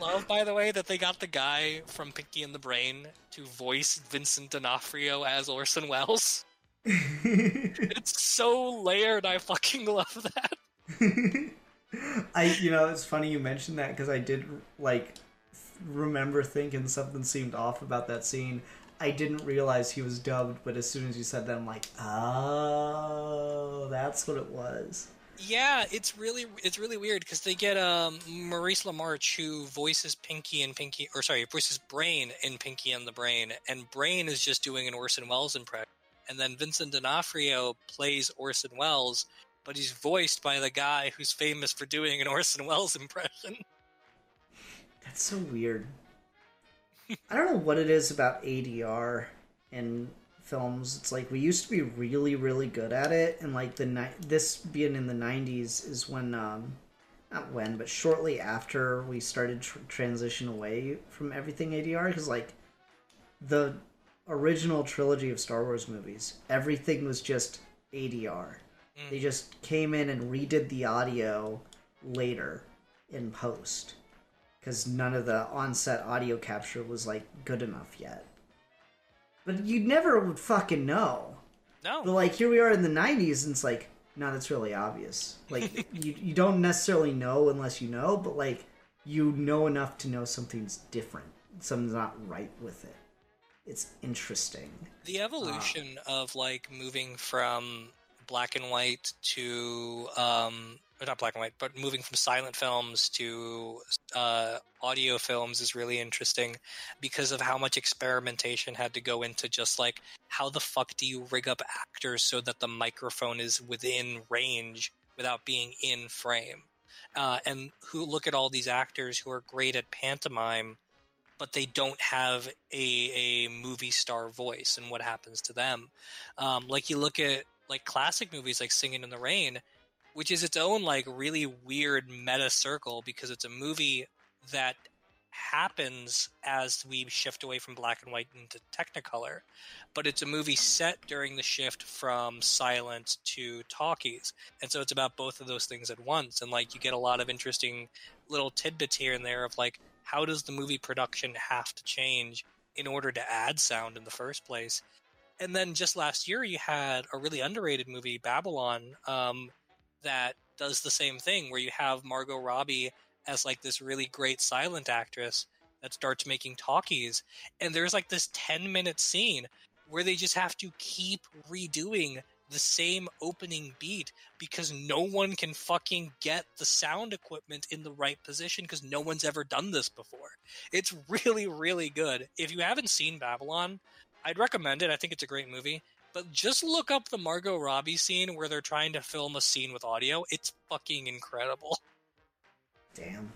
Love, by the way, that they got the guy from Pinky and the Brain to voice Vincent D'Onofrio as Orson Welles. it's so layered. I fucking love that. I, you know, it's funny you mentioned that because I did like remember thinking something seemed off about that scene. I didn't realize he was dubbed, but as soon as you said that, I'm like, oh, that's what it was. Yeah, it's really it's really weird because they get um, Maurice LaMarche who voices Pinky and Pinky, or sorry, voices Brain in Pinky and the Brain, and Brain is just doing an Orson Welles impression, and then Vincent D'Onofrio plays Orson Welles, but he's voiced by the guy who's famous for doing an Orson Welles impression. That's so weird. I don't know what it is about ADR in films. It's like we used to be really, really good at it, and like the ni- this being in the '90s is when um, not when, but shortly after we started tr- transition away from everything ADR, because like the original trilogy of Star Wars movies, everything was just ADR. Mm. They just came in and redid the audio later in post because none of the on-set audio capture was like good enough yet. But you never would fucking know. No. But like here we are in the '90s, and it's like, no, that's really obvious. Like you, you don't necessarily know unless you know, but like you know enough to know something's different, something's not right with it. It's interesting. The evolution of like moving from black and white to um not black and white, but moving from silent films to uh, audio films is really interesting because of how much experimentation had to go into just like how the fuck do you rig up actors so that the microphone is within range without being in frame. Uh, and who look at all these actors who are great at pantomime but they don't have a, a movie star voice and what happens to them. Um, like you look at like classic movies like Singing in the Rain, which is its own like really weird meta circle because it's a movie that happens as we shift away from black and white into technicolor but it's a movie set during the shift from silent to talkies. And so it's about both of those things at once. And like you get a lot of interesting little tidbits here and there of like how does the movie production have to change in order to add sound in the first place? And then just last year you had a really underrated movie babylon um, that does the same thing where you have margot robbie as like this really great silent actress that starts making talkies and there's like this 10 minute scene where they just have to keep redoing the same opening beat because no one can fucking get the sound equipment in the right position because no one's ever done this before. It's really, really good. If you haven't seen Babylon, I'd recommend it. I think it's a great movie. But just look up the Margot Robbie scene where they're trying to film a scene with audio. It's fucking incredible. Damn,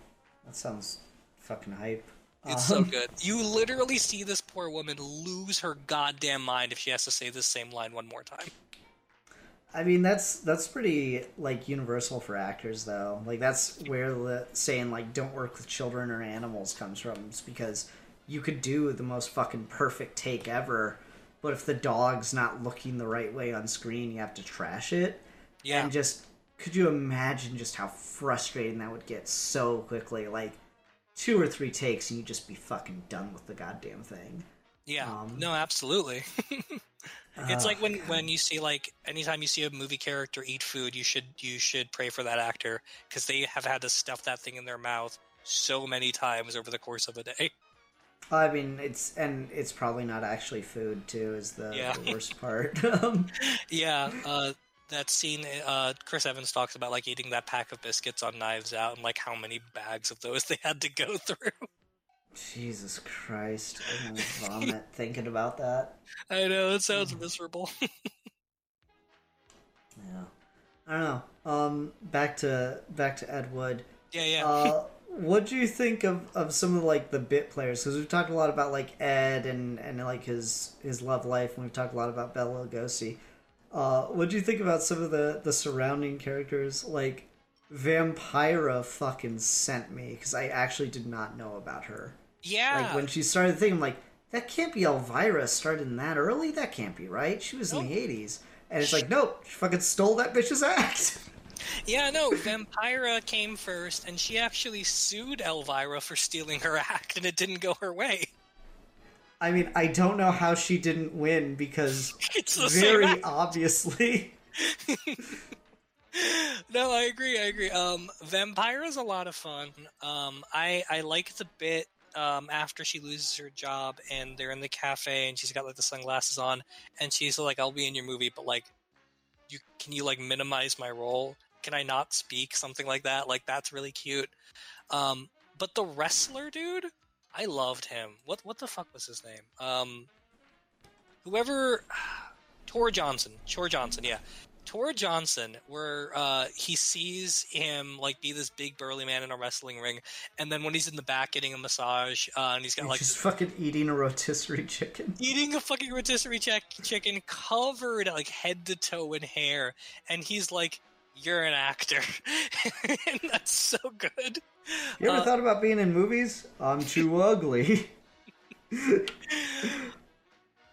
that sounds fucking hype. It's so Um, good. You literally see this poor woman lose her goddamn mind if she has to say this same line one more time. I mean, that's that's pretty like universal for actors, though. Like that's where the saying like "don't work with children or animals" comes from. It's because you could do the most fucking perfect take ever, but if the dog's not looking the right way on screen, you have to trash it. Yeah. And just could you imagine just how frustrating that would get so quickly? Like two or three takes, and you'd just be fucking done with the goddamn thing. Yeah. Um, no, absolutely. it's Oh, like when God. when you see like anytime you see a movie character eat food, you should you should pray for that actor because they have had to stuff that thing in their mouth so many times over the course of a day. I mean, it's and it's probably not actually food too. Is the, Yeah. the worst part. Um, Yeah, uh, that scene uh, Chris Evans talks about like eating that pack of biscuits on Knives Out and like how many bags of those they had to go through. Jesus Christ! I'm gonna vomit thinking about that. I know it sounds miserable. Yeah, I don't know. Um, back to back to Ed Wood. yeah, yeah. Uh, what do you think of, of some of like the bit players? Because we've talked a lot about like Ed and and like his his love life, and we've talked a lot about Bela Lugosi. Uh, what do you think about some of the the surrounding characters? Like Vampira fucking sent me because I actually did not know about her. yeah. Like when she started the thing, I'm like, that can't be Elvira started in that early. That can't be right. She was in the '80s, and it's like, nope, she fucking stole that bitch's act. Yeah, no, Vampira came first, and she actually sued Elvira for stealing her act, and it didn't go her way. I mean, I don't know how she didn't win because It's very obviously. no, I agree. I agree. Um, is a lot of fun. Um, I I like the bit um after she loses her job and they're in the cafe and she's got like the sunglasses on and she's like, "I'll be in your movie, but like, you can you like minimize my role? Can I not speak? Something like that. Like that's really cute." Um, but the wrestler dude, I loved him. What what the fuck was his name? Um, whoever, Tor Johnson. Tor Johnson. Yeah. Tor Johnson, where uh, he sees him like be this big burly man in a wrestling ring, and then when he's in the back getting a massage, uh, and he's got He's like just fucking eating a rotisserie chicken. eating a fucking rotisserie check- chicken covered like head to toe in hair, and he's like you're an actor, and that's so good. You ever Uh, thought about being in movies? I'm too ugly.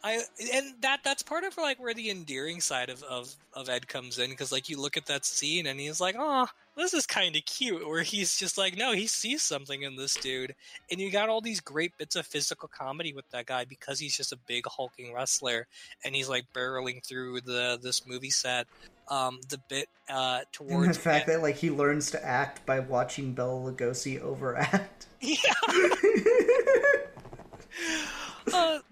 I and that that's part of like where the endearing side of of, of Ed comes in because like you look at that scene and he's like, oh, this is kind of cute. Where he's just like, no, he sees something in this dude, and you got all these great bits of physical comedy with that guy because he's just a big hulking wrestler and he's like barreling through the this movie set. Um, the bit uh and the towards fact that like he learns to act by watching Bela Lugosi overact. yeah.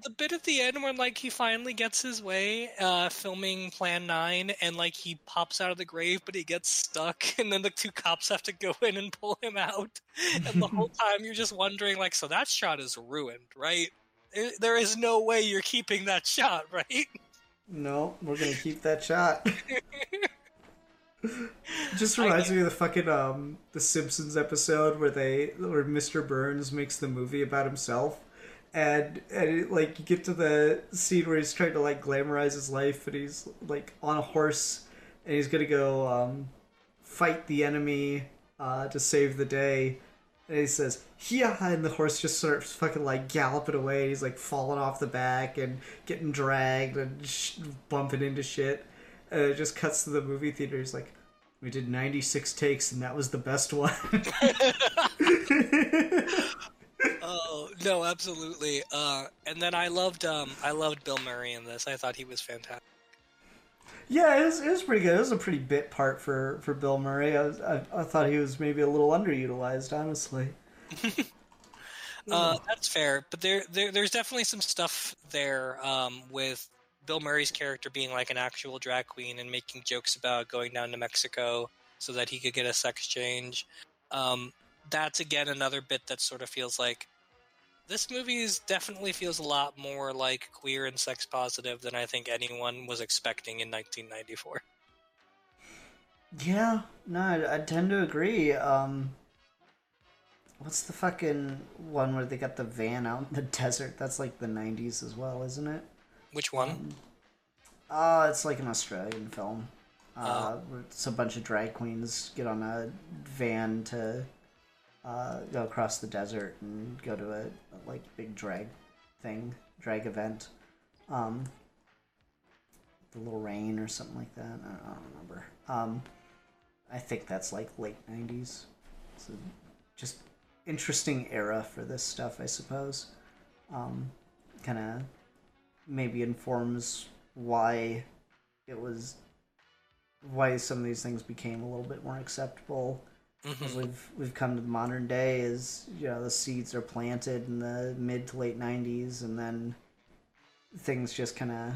the bit at the end when like he finally gets his way uh, filming plan 9 and like he pops out of the grave but he gets stuck and then the two cops have to go in and pull him out and the whole time you're just wondering like so that shot is ruined right There- there is no way you're keeping that shot right no, we're gonna keep that shot. Just reminds me of the fucking um the Simpsons episode where they where Mr. Burns makes the movie about himself. And, and it, like you get to the scene where he's trying to like glamorize his life and he's like on a horse and he's gonna go um, fight the enemy uh, to save the day. And he says yeah and the horse just starts fucking like galloping away he's like falling off the back and getting dragged and sh- bumping into shit. And it just cuts to the movie theater. He's like we did 96 takes and that was the best one oh no absolutely uh, and then i loved um, i loved bill murray in this i thought he was fantastic Yeah, it was, it was pretty good. It was a pretty bit part for, for Bill Murray. I, was, I, I thought he was maybe a little underutilized, honestly. Uh, that's fair, but there, there there's definitely some stuff there um, with Bill Murray's character being like an actual drag queen and making jokes about going down to Mexico so that he could get a sex change. Um, that's again another bit that sort of feels like this movie is definitely feels a lot more like queer and sex positive than I think anyone was expecting in 1994. Yeah, no, I, I tend to agree. Um, what's the fucking one where they got the van out in the desert? That's like the 90s as well, isn't it? Which one? Uh, it's like an Australian film. Uh, where it's a bunch of drag queens get on a van to uh, go across the desert and go to a, like big drag thing, drag event. Um, the Little Rain or something like that. I don't, I don't remember. Um, I think that's like late '90s. So just interesting era for this stuff, I suppose. Um, kind of maybe informs why it was why some of these things became a little bit more acceptable Mhm. we've we've come to the modern day is you know the seeds are planted in the mid to late 90s and then things just kind of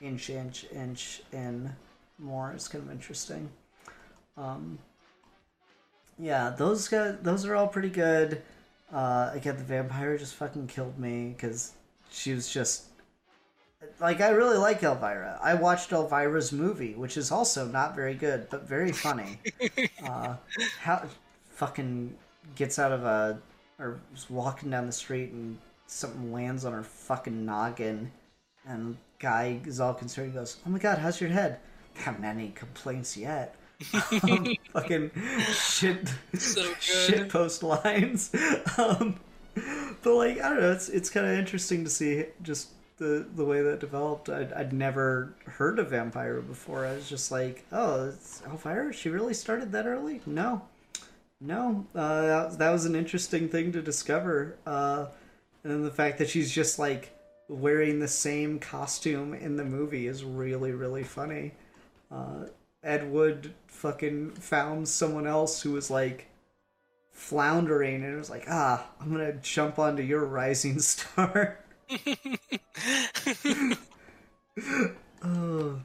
inch inch inch in more. It's kind of interesting. Um yeah those guys those are all pretty good. Uh again the Vampira just fucking killed me because she was just like I really like Elvira. I watched Elvira's movie, which is also not very good, but very funny. uh, how fucking gets out of a or is walking down the street and something lands on her fucking noggin, and guy is all concerned. He goes, "Oh my god, how's your head? Haven't had any complaints yet." um, fucking shit, So good. shit post lines. Um, but like I don't know, it's it's kind of interesting to see just the the way that developed. I'd, I'd never heard of Vampira before. I was just like, oh, it's Elvira. She really started that early? No, no. Uh, that, that was an interesting thing to discover. Uh, and then the fact that she's just like wearing the same costume in the movie is really really funny. Uh, Ed Wood fucking found someone else who was like floundering and it was like, ah, I'm gonna jump onto your rising star. Oh.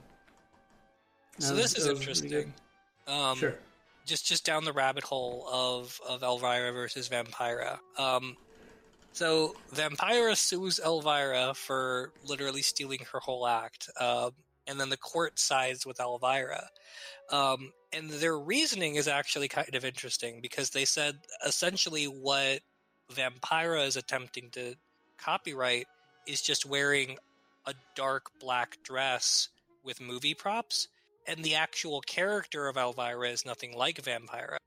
so this is that was pretty interesting. Um, Sure. just just down the rabbit hole of of Elvira versus Vampira. Um, so Vampira sues Elvira for literally stealing her whole act, um, and then the court sides with Elvira. Um, and their reasoning is actually kind of interesting because they said essentially what Vampira is attempting to copyright is just wearing a dark black dress with movie props and the actual character of Elvira is nothing like Vampira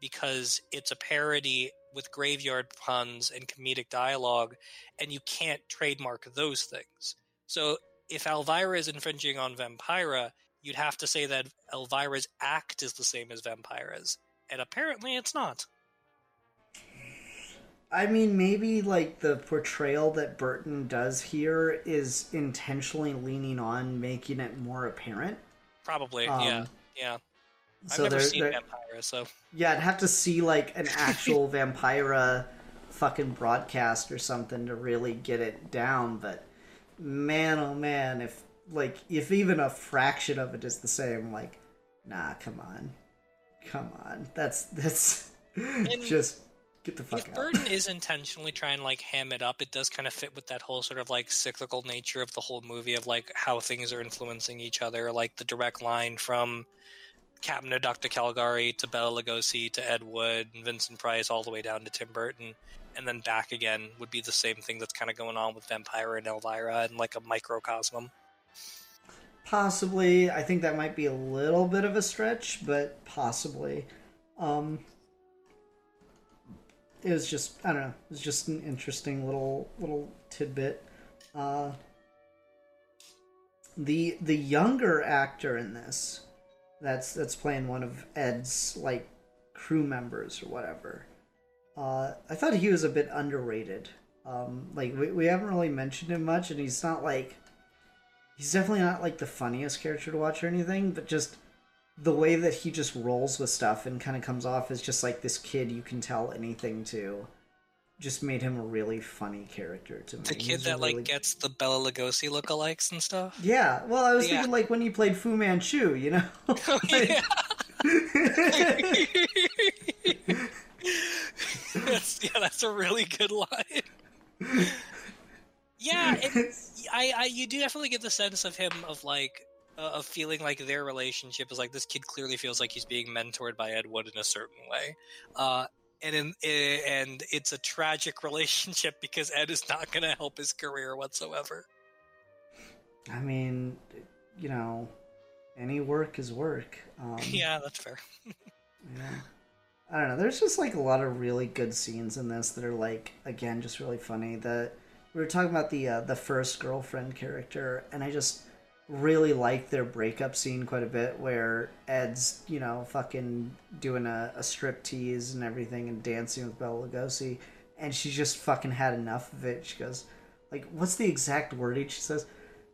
because it's a parody with graveyard puns and comedic dialogue, and you can't trademark those things. So if Elvira is infringing on Vampira, you'd have to say that Elvira's act is the same as Vampira's, and apparently it's not. I mean, maybe like the portrayal that Burton does here is intentionally leaning on making it more apparent. Probably, Um, yeah, yeah. I've So never seen there- Vampira, so Yeah, I'd have to see like an actual Vampira fucking broadcast or something to really get it down. But man, oh man, if like if even a fraction of it is the same, like, nah, come on, come on, that's that's just get the fuck if out. Burton is intentionally trying to like ham it up, it does kind of fit with that whole sort of like cyclical nature of the whole movie of like how things are influencing each other, like the direct line from Cabinet of Dr. Caligari to Bela Lugosi to Ed Wood and Vincent Price all the way down to Tim Burton. And then back again would be the same thing that's kind of going on with Vampira and Elvira and like a microcosm. Possibly, I think that might be a little bit of a stretch, but possibly. Um, it was just I don't know. It was just an interesting little little tidbit. Uh, the the younger actor in this, that's that's playing one of Ed's like crew members or whatever. Uh, I thought he was a bit underrated. Um, like we, we haven't really mentioned him much, and he's not like he's definitely not like the funniest character to watch or anything, but just the way that he just rolls with stuff and kind of comes off as just like this kid you can tell anything to just made him a really funny character to me. The kid that like gets the Bela Lugosi lookalikes and stuff. Yeah, well, I was Yeah. thinking like when he played Fu Manchu, you know? Oh, yeah. that's, yeah, that's a really good line. Yeah, it, I, I, you do definitely get the sense of him of like, uh, of feeling like their relationship is like this kid clearly feels like he's being mentored by Ed Wood in a certain way, uh, and in, eh, and it's a tragic relationship because Ed is not going to help his career whatsoever. I mean, you know, any work is work. Um, Yeah, that's fair. Yeah. I don't know. There's just like a lot of really good scenes in this that are like again just really funny. That we were talking about the uh, the first girlfriend character, and I just really like their breakup scene quite a bit, where Ed's you know fucking doing a, a strip tease and everything and dancing with Bela Lugosi, and she just fucking had enough of it. She goes, like, what's the exact wording? She says,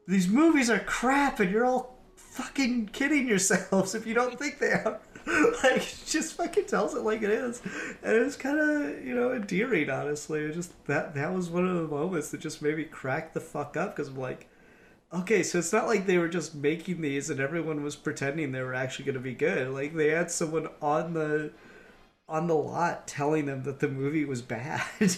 "These movies are crap, and you're all fucking kidding yourselves if you don't think they are." like she just fucking tells it like it is and it's kind of you know endearing honestly it just that that was one of the moments that just made me crack the fuck up because i'm like okay so it's not like they were just making these and everyone was pretending they were actually going to be good like they had someone on the on the lot telling them that the movie was bad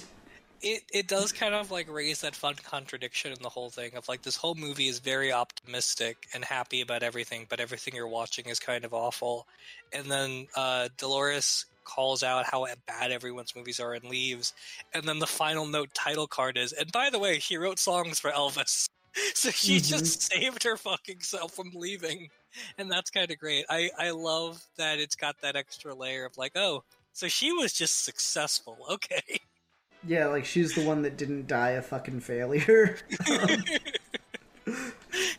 it it does kind of like raise that fun contradiction in the whole thing of like this whole movie is very optimistic and happy about everything, but everything you're watching is kind of awful. And then uh, Dolores calls out how bad everyone's movies are and leaves. And then the final note title card is, and by the way, he wrote songs for Elvis. So she Mhm. just saved her fucking self from leaving. And that's kind of great. I, I love that it's got that extra layer of like, oh, so she was just successful. Okay. yeah like she's the one that didn't die a fucking failure Um,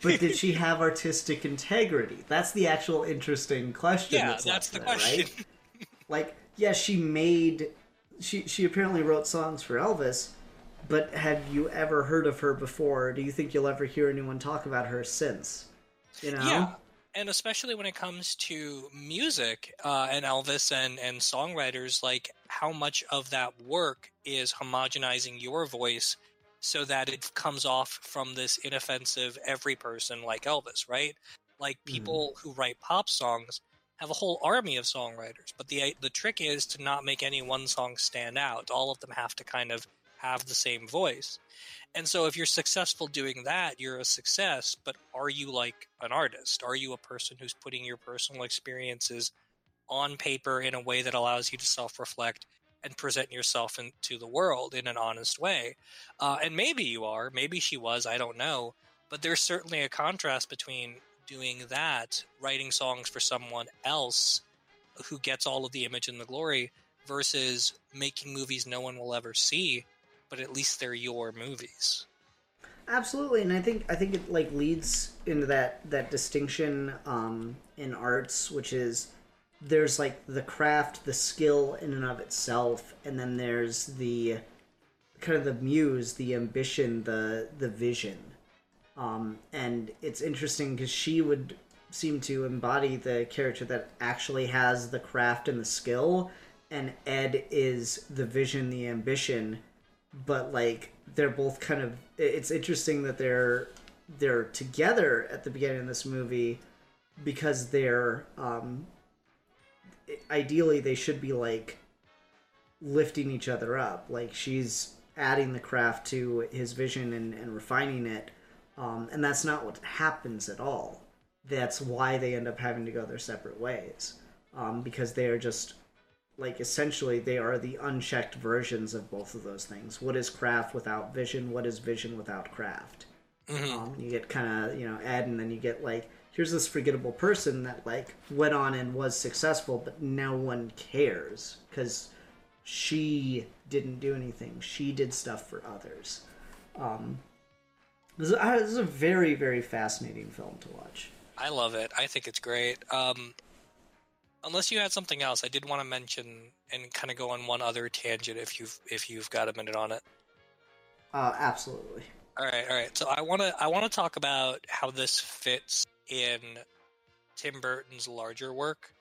but did she have artistic integrity that's the actual interesting question yeah, that's, that's the there, question. right? like yeah she made she she apparently wrote songs for elvis but have you ever heard of her before do you think you'll ever hear anyone talk about her since you know Yeah, and especially when it comes to music uh, and Elvis and and songwriters, like how much of that work is homogenizing your voice so that it comes off from this inoffensive every person like Elvis, right? Like people who write pop songs have a whole army of songwriters, but the the trick is to not make any one song stand out. All of them have to kind of have the same voice. And so if you're successful doing that, you're a success, but are you like an artist? Are you a person who's putting your personal experiences on paper in a way that allows you to self-reflect and present yourself into the world in an honest way? Uh, and maybe you are, maybe she was, I don't know. But there's certainly a contrast between doing that, writing songs for someone else who gets all of the image and the glory versus making movies no one will ever see, but at least they're your movies. Absolutely, and I think I think it like leads into that that distinction um, in arts, which is there's like the craft, the skill in and of itself, and then there's the kind of the muse, the ambition, the the vision. Um, and it's interesting because she would seem to embody the character that actually has the craft and the skill, and Ed is the vision, the ambition. But like they're both kind of. It's interesting that they're they're together at the beginning of this movie because they're um, ideally they should be like lifting each other up. Like she's adding the craft to his vision and, and refining it. Um, and that's not what happens at all. That's why they end up having to go their separate ways. Um, because they are just like essentially they are the unchecked versions of both of those things. What is craft without vision? What is vision without craft? Mm-hmm. Um, you get kind of you know Ed, and then you get like here's this forgettable person that like went on and was successful, but no one cares because she didn't do anything. She did stuff for others. Um, this, is, uh, this is a very very fascinating film to watch. I love it. I think it's great. Um, unless you had something else, I did want to mention and kind of go on one other tangent if you've if you've got a minute on it. Uh, absolutely. All right, all right. So I want to I want to talk about how this fits in Tim Burton's larger work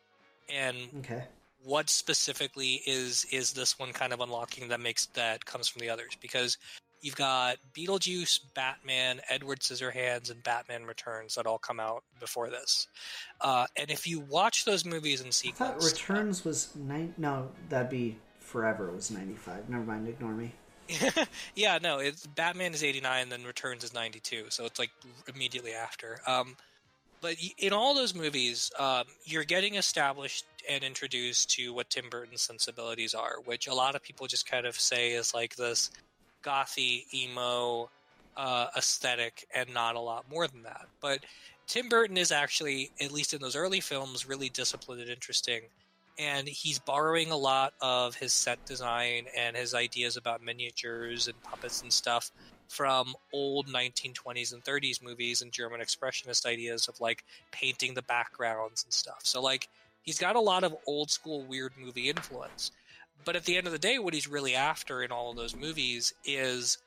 and Okay. what specifically is is this one kind of unlocking that makes that comes from the others because you've got Beetlejuice, Batman, Edward Scissorhands, and Batman Returns that all come out before this. Uh, and if you watch those movies in I sequence, thought Returns was nine. No, that'd be Forever It was ninety five. Never mind. Ignore me. yeah, no, it's Batman is 89, then Returns is 92, so it's like immediately after. Um, but in all those movies, um, you're getting established and introduced to what Tim Burton's sensibilities are, which a lot of people just kind of say is like this gothy, emo uh, aesthetic, and not a lot more than that. But Tim Burton is actually, at least in those early films, really disciplined and interesting and he's borrowing a lot of his set design and his ideas about miniatures and puppets and stuff from old 1920s and 30s movies and German expressionist ideas of like painting the backgrounds and stuff. So like he's got a lot of old school weird movie influence. But at the end of the day what he's really after in all of those movies is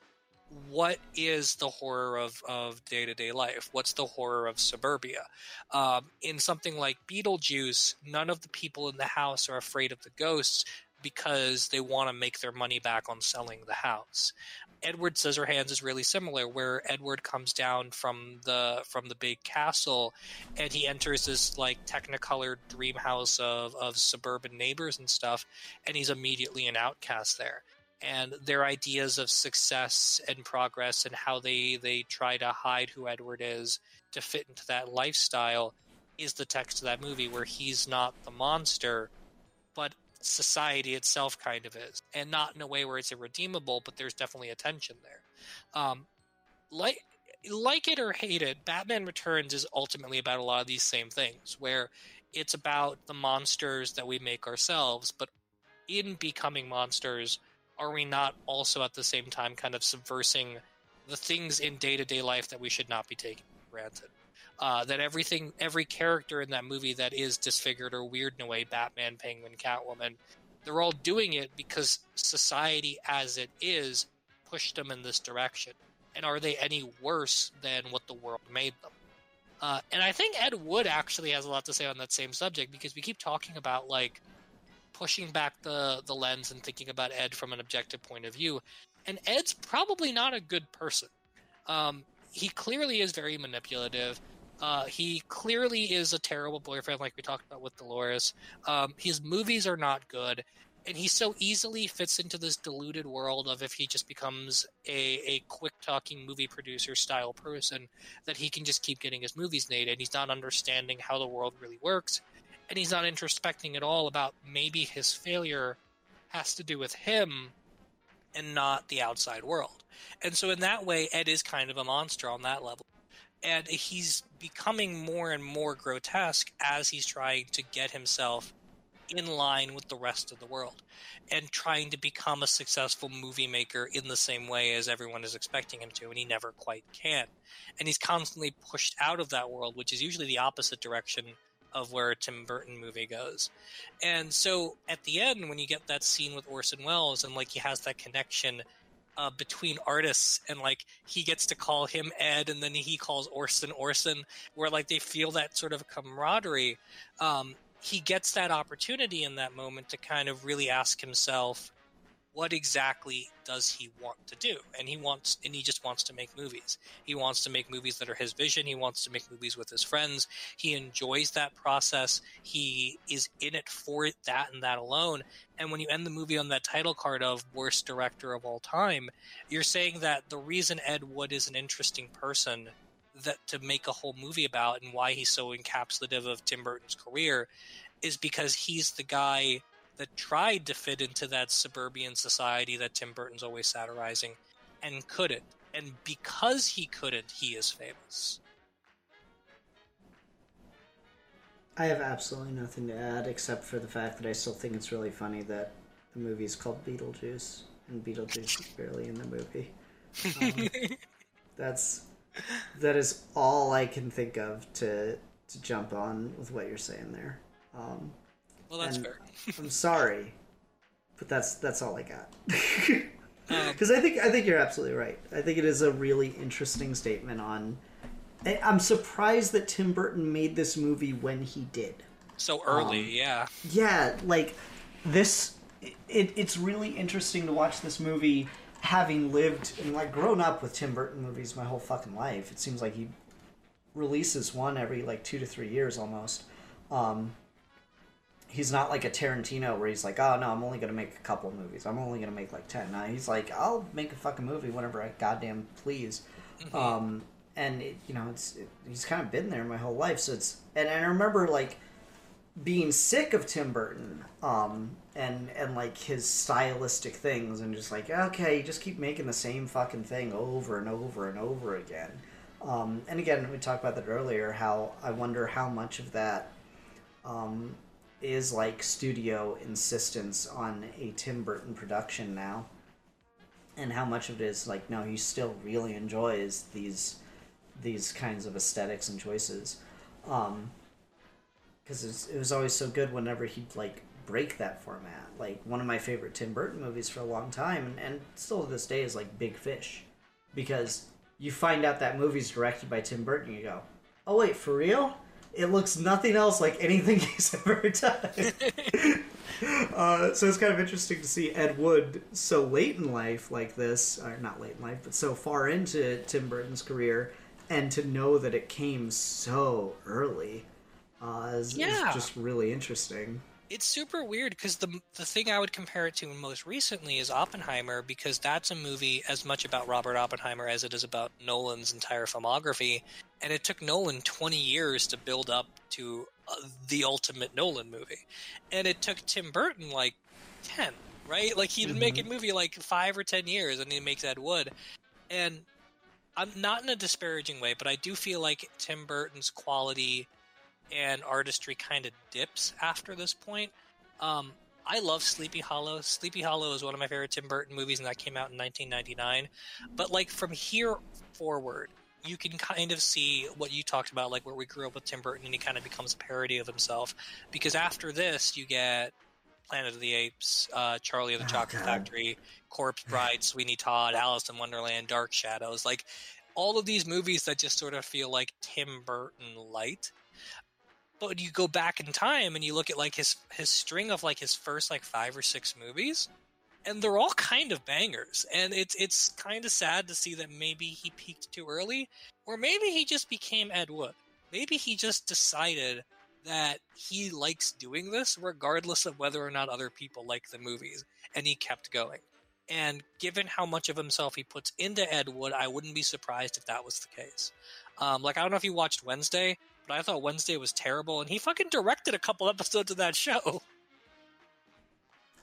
what is the horror of, of day-to-day life? What's the horror of suburbia? Um, in something like beetlejuice none of the people in the house are afraid of the ghosts because they want to make their money back on selling the house. Edward scissorhands is really similar where edward comes down from the from the big castle and he enters this like technicolor dream house of, of suburban neighbors and stuff and he's immediately an outcast there. And their ideas of success and progress and how they they try to hide who Edward is to fit into that lifestyle is the text of that movie where he's not the monster but society itself kind of is and not in a way where it's irredeemable but there's definitely a tension there. Um like like it or hate it batman returns is ultimately about a lot of these same things where it's about the monsters that we make ourselves but in becoming monsters are we not also at the same time kind of subversing the things in day-to-day life that we should not be taking for granted uh, that everything every character in that movie that is disfigured or weird in a way batman penguin catwoman they're all doing it because society as it is pushed them in this direction and are they any worse than what the world made them uh, and i think ed wood actually has a lot to say on that same subject because we keep talking about like pushing back the the lens and thinking about Ed from an objective point of view. And Ed's probably not a good person. Um, he clearly is very manipulative. Uh, he clearly is a terrible boyfriend, like we talked about with Dolores. Um, his movies are not good, and he so easily fits into this deluded world of if he just becomes a, a quick talking movie producer style person, that he can just keep getting his movies made, and he's not understanding how the world really works and he's not introspecting at all about maybe his failure has to do with him and not the outside world. And so in that way Ed is kind of a monster on that level. And he's becoming more and more grotesque as he's trying to get himself in line with the rest of the world and trying to become a successful movie maker in the same way as everyone is expecting him to and he never quite can and he's constantly pushed out of that world which is usually the opposite direction of where a Tim Burton movie goes. And so at the end, when you get that scene with Orson Welles and like he has that connection uh, between artists and like he gets to call him Ed and then he calls Orson Orson, where like they feel that sort of camaraderie. Um, he gets that opportunity in that moment to kind of really ask himself, what exactly does he want to do? And he wants and he just wants to make movies. He wants to make movies that are his vision. He wants to make movies with his friends. He enjoys that process. He is in it for that and that alone. And when you end the movie on that title card of worst director of all time you're saying that the reason ed wood is an interesting person that to make a whole movie about and why he's so encapsulative of tim burton's career is because he's the guy that tried to fit into that suburban society that Tim Burton's always satirizing and couldn't. And because he couldn't, he is famous. I have absolutely nothing to add except for the fact that I still think it's really funny that the movie is called Beetlejuice and Beetlejuice is barely in the movie. Um, that's that is all I can think of to to jump on with what you're saying there. Um, well, that's and fair. I'm sorry, but that's that's all I got. Um, Because I think I think you're absolutely right. I think it is a really interesting statement on. I'm surprised that Tim Burton made this movie when he did. so early, Um, yeah. Yeah, like this. It, it's really interesting to watch this movie, having lived and like grown up with Tim Burton movies my whole fucking life. It seems like he releases one every like two to three years almost. Um, he's not like a Tarantino where he's like, oh no, I'm only gonna make a couple movies. I'm only gonna make like ten. No, he's like, I'll make a fucking movie whenever I goddamn please. Um, and it, you know, it's it, he's kind of been there my whole life. So it's and, and I remember like being sick of Tim Burton, um, and and like his stylistic things, and just like okay, you just keep making the same fucking thing over and over and over again. Um, and again, we talked about that earlier. How I wonder how much of that um, is like studio insistence on a Tim Burton production now, and how much of it is like no, he still really enjoys these these kinds of aesthetics and choices. Um, because it was always so good whenever he'd like break that format. Like one of my favorite Tim Burton movies for a long time, and, and still to this day is like Big Fish, because you find out that movie's directed by Tim Burton, you go, "Oh wait, for real? It looks nothing else like anything he's ever done." uh, so it's kind of interesting to see Ed Wood so late in life like this, or not late in life, but so far into Tim Burton's career, and to know that it came so early uh, is, is just really interesting. It's super weird because the the thing I would compare it to most recently is Oppenheimer because that's a movie as much about Robert Oppenheimer as it is about Nolan's entire filmography, and it took Nolan 20 years to build up to uh, the ultimate Nolan movie, and it took Tim Burton like 10, right? Like he'd been Mhm. making movie like five or 10 years, and he makes Ed Wood, and I'm not in a disparaging way, but I do feel like Tim Burton's quality and artistry kind of dips after this point. Um, I love Sleepy Hollow. Sleepy Hollow is one of my favorite Tim Burton movies, and that came out in 1999. But like from here forward, you can kind of see what you talked about, like where we grew up with Tim Burton, and he kind of becomes a parody of himself. Because after this, you get Planet of the Apes, uh, Charlie and the Oh, Chocolate God. Factory, Corpse Bride, Sweeney Todd, Alice in Wonderland, Dark Shadows, like all of these movies that just sort of feel like Tim Burton light. But you go back in time and you look at like his his string of like his first like five or six movies, and they're all kind of bangers. And it's it's kind of sad to see that maybe he peaked too early, or maybe he just became Ed Wood. Maybe he just decided that he likes doing this regardless of whether or not other people like the movies, and he kept going. And given how much of himself he puts into Ed Wood, I wouldn't be surprised if that was the case. Um, like I don't know if you watched Wednesday, but I thought Wednesday was terrible, and he fucking directed a couple episodes of that show.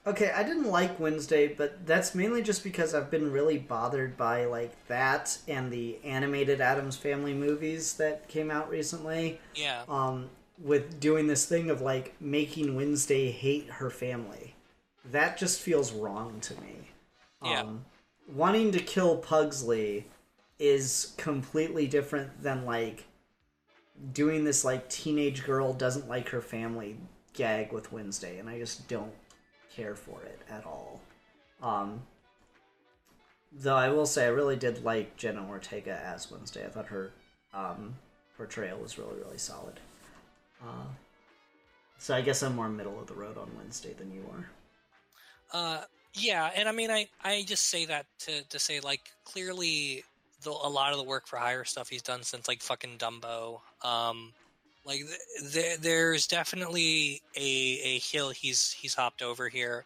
Okay, I didn't like Wednesday, but that's mainly just because I've been really bothered by like that and the animated Addams Family movies that came out recently. Yeah. Um, with doing this thing of like making Wednesday hate her family, that just feels wrong to me. Yeah. Um, wanting to kill Pugsley is completely different than like doing this like teenage girl doesn't like her family gag with Wednesday, and I just don't care for it at all. Um, though I will say I really did like Jenna Ortega as Wednesday. I thought her um, portrayal was really really solid. Uh, so I guess I'm more middle of the road on Wednesday than you are. Uh, yeah, and I mean, I I just say that to to say like clearly the a lot of the work for hire stuff he's done since like fucking Dumbo. Um, like th- th- there's definitely a a hill he's he's hopped over here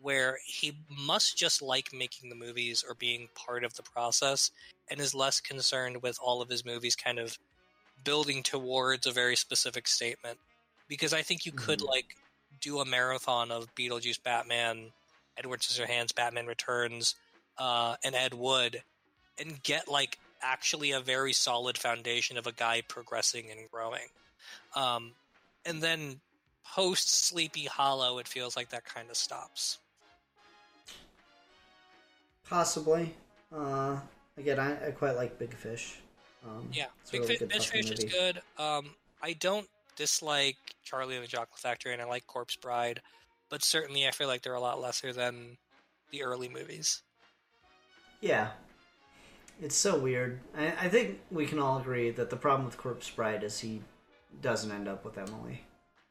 where he must just like making the movies or being part of the process and is less concerned with all of his movies kind of building towards a very specific statement because i think you could Mhm. like do a marathon of beetlejuice batman edward scissorhands batman returns uh, and ed wood and get like actually a very solid foundation of a guy progressing and growing um, and then post sleepy hollow it feels like that kind of stops Possibly. Uh, again, I, I quite like Big Fish. Um, Yeah, Big really Fish Fish is good. Um, I don't dislike Charlie and the Chocolate Factory, and I like Corpse Bride, but certainly I feel like they're a lot lesser than the early movies. Yeah. It's so weird. I, I think we can all agree that the problem with Corpse Bride is he doesn't end up with Emily.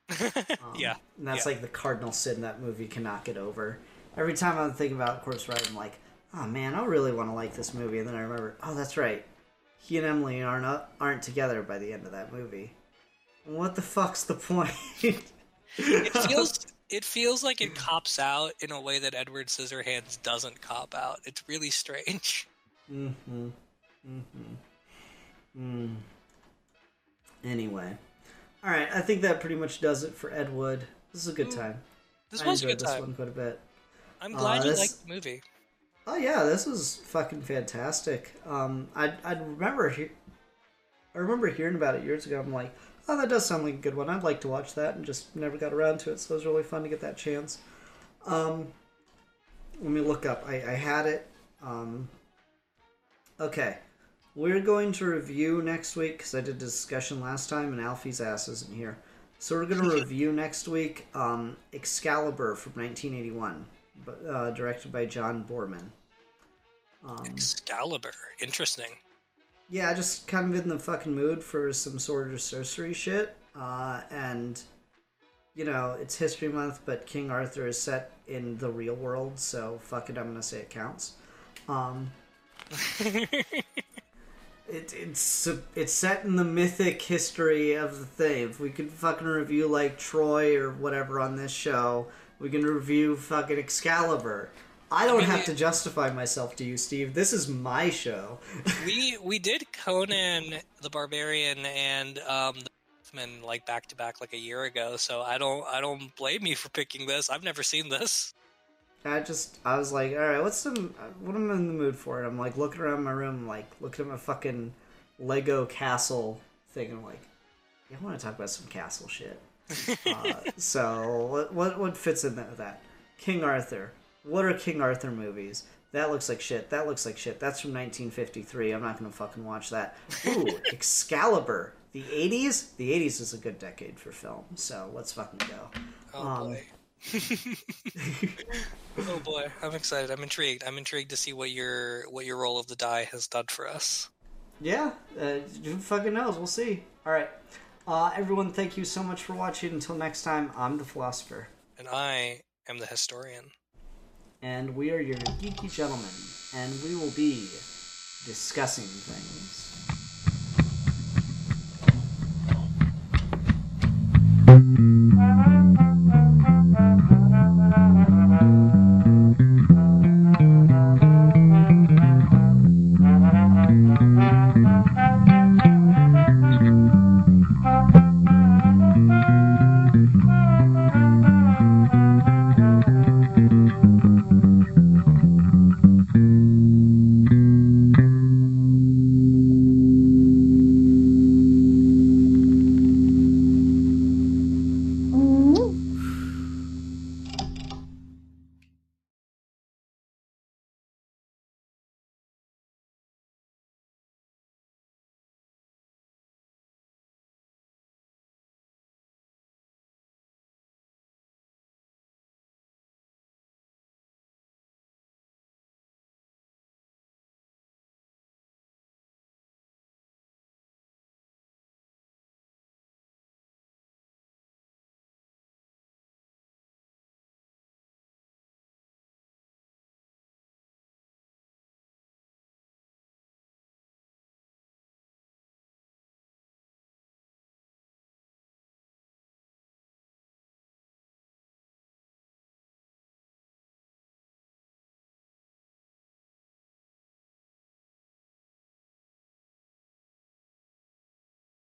Um, yeah, And that's yeah. like the cardinal sin that movie cannot get over. Every time I'm thinking about Corpse Bride, I'm like, oh man, I really want to like this movie. And then I remember, oh, that's right. He and Emily aren't, aren't together by the end of that movie. What the fuck's the point? it feels it feels like it cops out in a way that Edward Scissorhands doesn't cop out. It's really strange. Mm-hmm. Mm-hmm. Mm. Anyway. Alright, I think that pretty much does it for Ed Wood. This is a good Mm, time. This I was a enjoyed good this time. one quite a bit. I'm Uh, glad you this- liked the movie. Oh yeah, this was fucking fantastic. Um, I I remember he- I remember hearing about it years ago. I'm like, oh, that does sound like a good one. I'd like to watch that, and just never got around to it. So it was really fun to get that chance. Um, let me look up. I, I had it. Um, okay, we're going to review next week because I did a discussion last time, and Alfie's ass isn't here. So we're going to review next week um, Excalibur from 1981, uh, directed by John Boorman. Um, Excalibur, interesting. yeah, just kind of in the fucking mood for some sort of sorcery shit. Uh, and, you know, it's History Month, but King Arthur is set in the real world, so fuck it, I'm gonna say it counts. Um, it, it's it's set in the mythic history of the thing. If we could fucking review like Troy or whatever on this show, we can review fucking Excalibur. I don't mean, have to justify myself to you, Steve. This is my show. we we did Conan the Barbarian and um the Northman like back to back like a year ago, so I don't I don't blame you for picking this. I've never seen this. I just, I was like, all right, what's some, what am I in the mood for? And I'm like looking around my room, like looking at my fucking Lego castle thing. And I'm like, yeah, I want to talk about some castle shit. uh, so what, what, what fits in with that? King Arthur. What are King Arthur movies? That looks like shit. That looks like shit. That's from 1953. I'm not gonna fucking watch that. Ooh, Excalibur. The 80s. The 80s is a good decade for film. So let's fucking go. Oh Um, boy. Oh boy, I'm excited. I'm intrigued. I'm intrigued to see what your what your roll of the die has done for us. Yeah, uh, who fucking knows? We'll see. All right. Uh, everyone, thank you so much for watching. Until next time, I'm the philosopher, And I am the historian. and we are your geeky gentlemen, and we will be discussing things.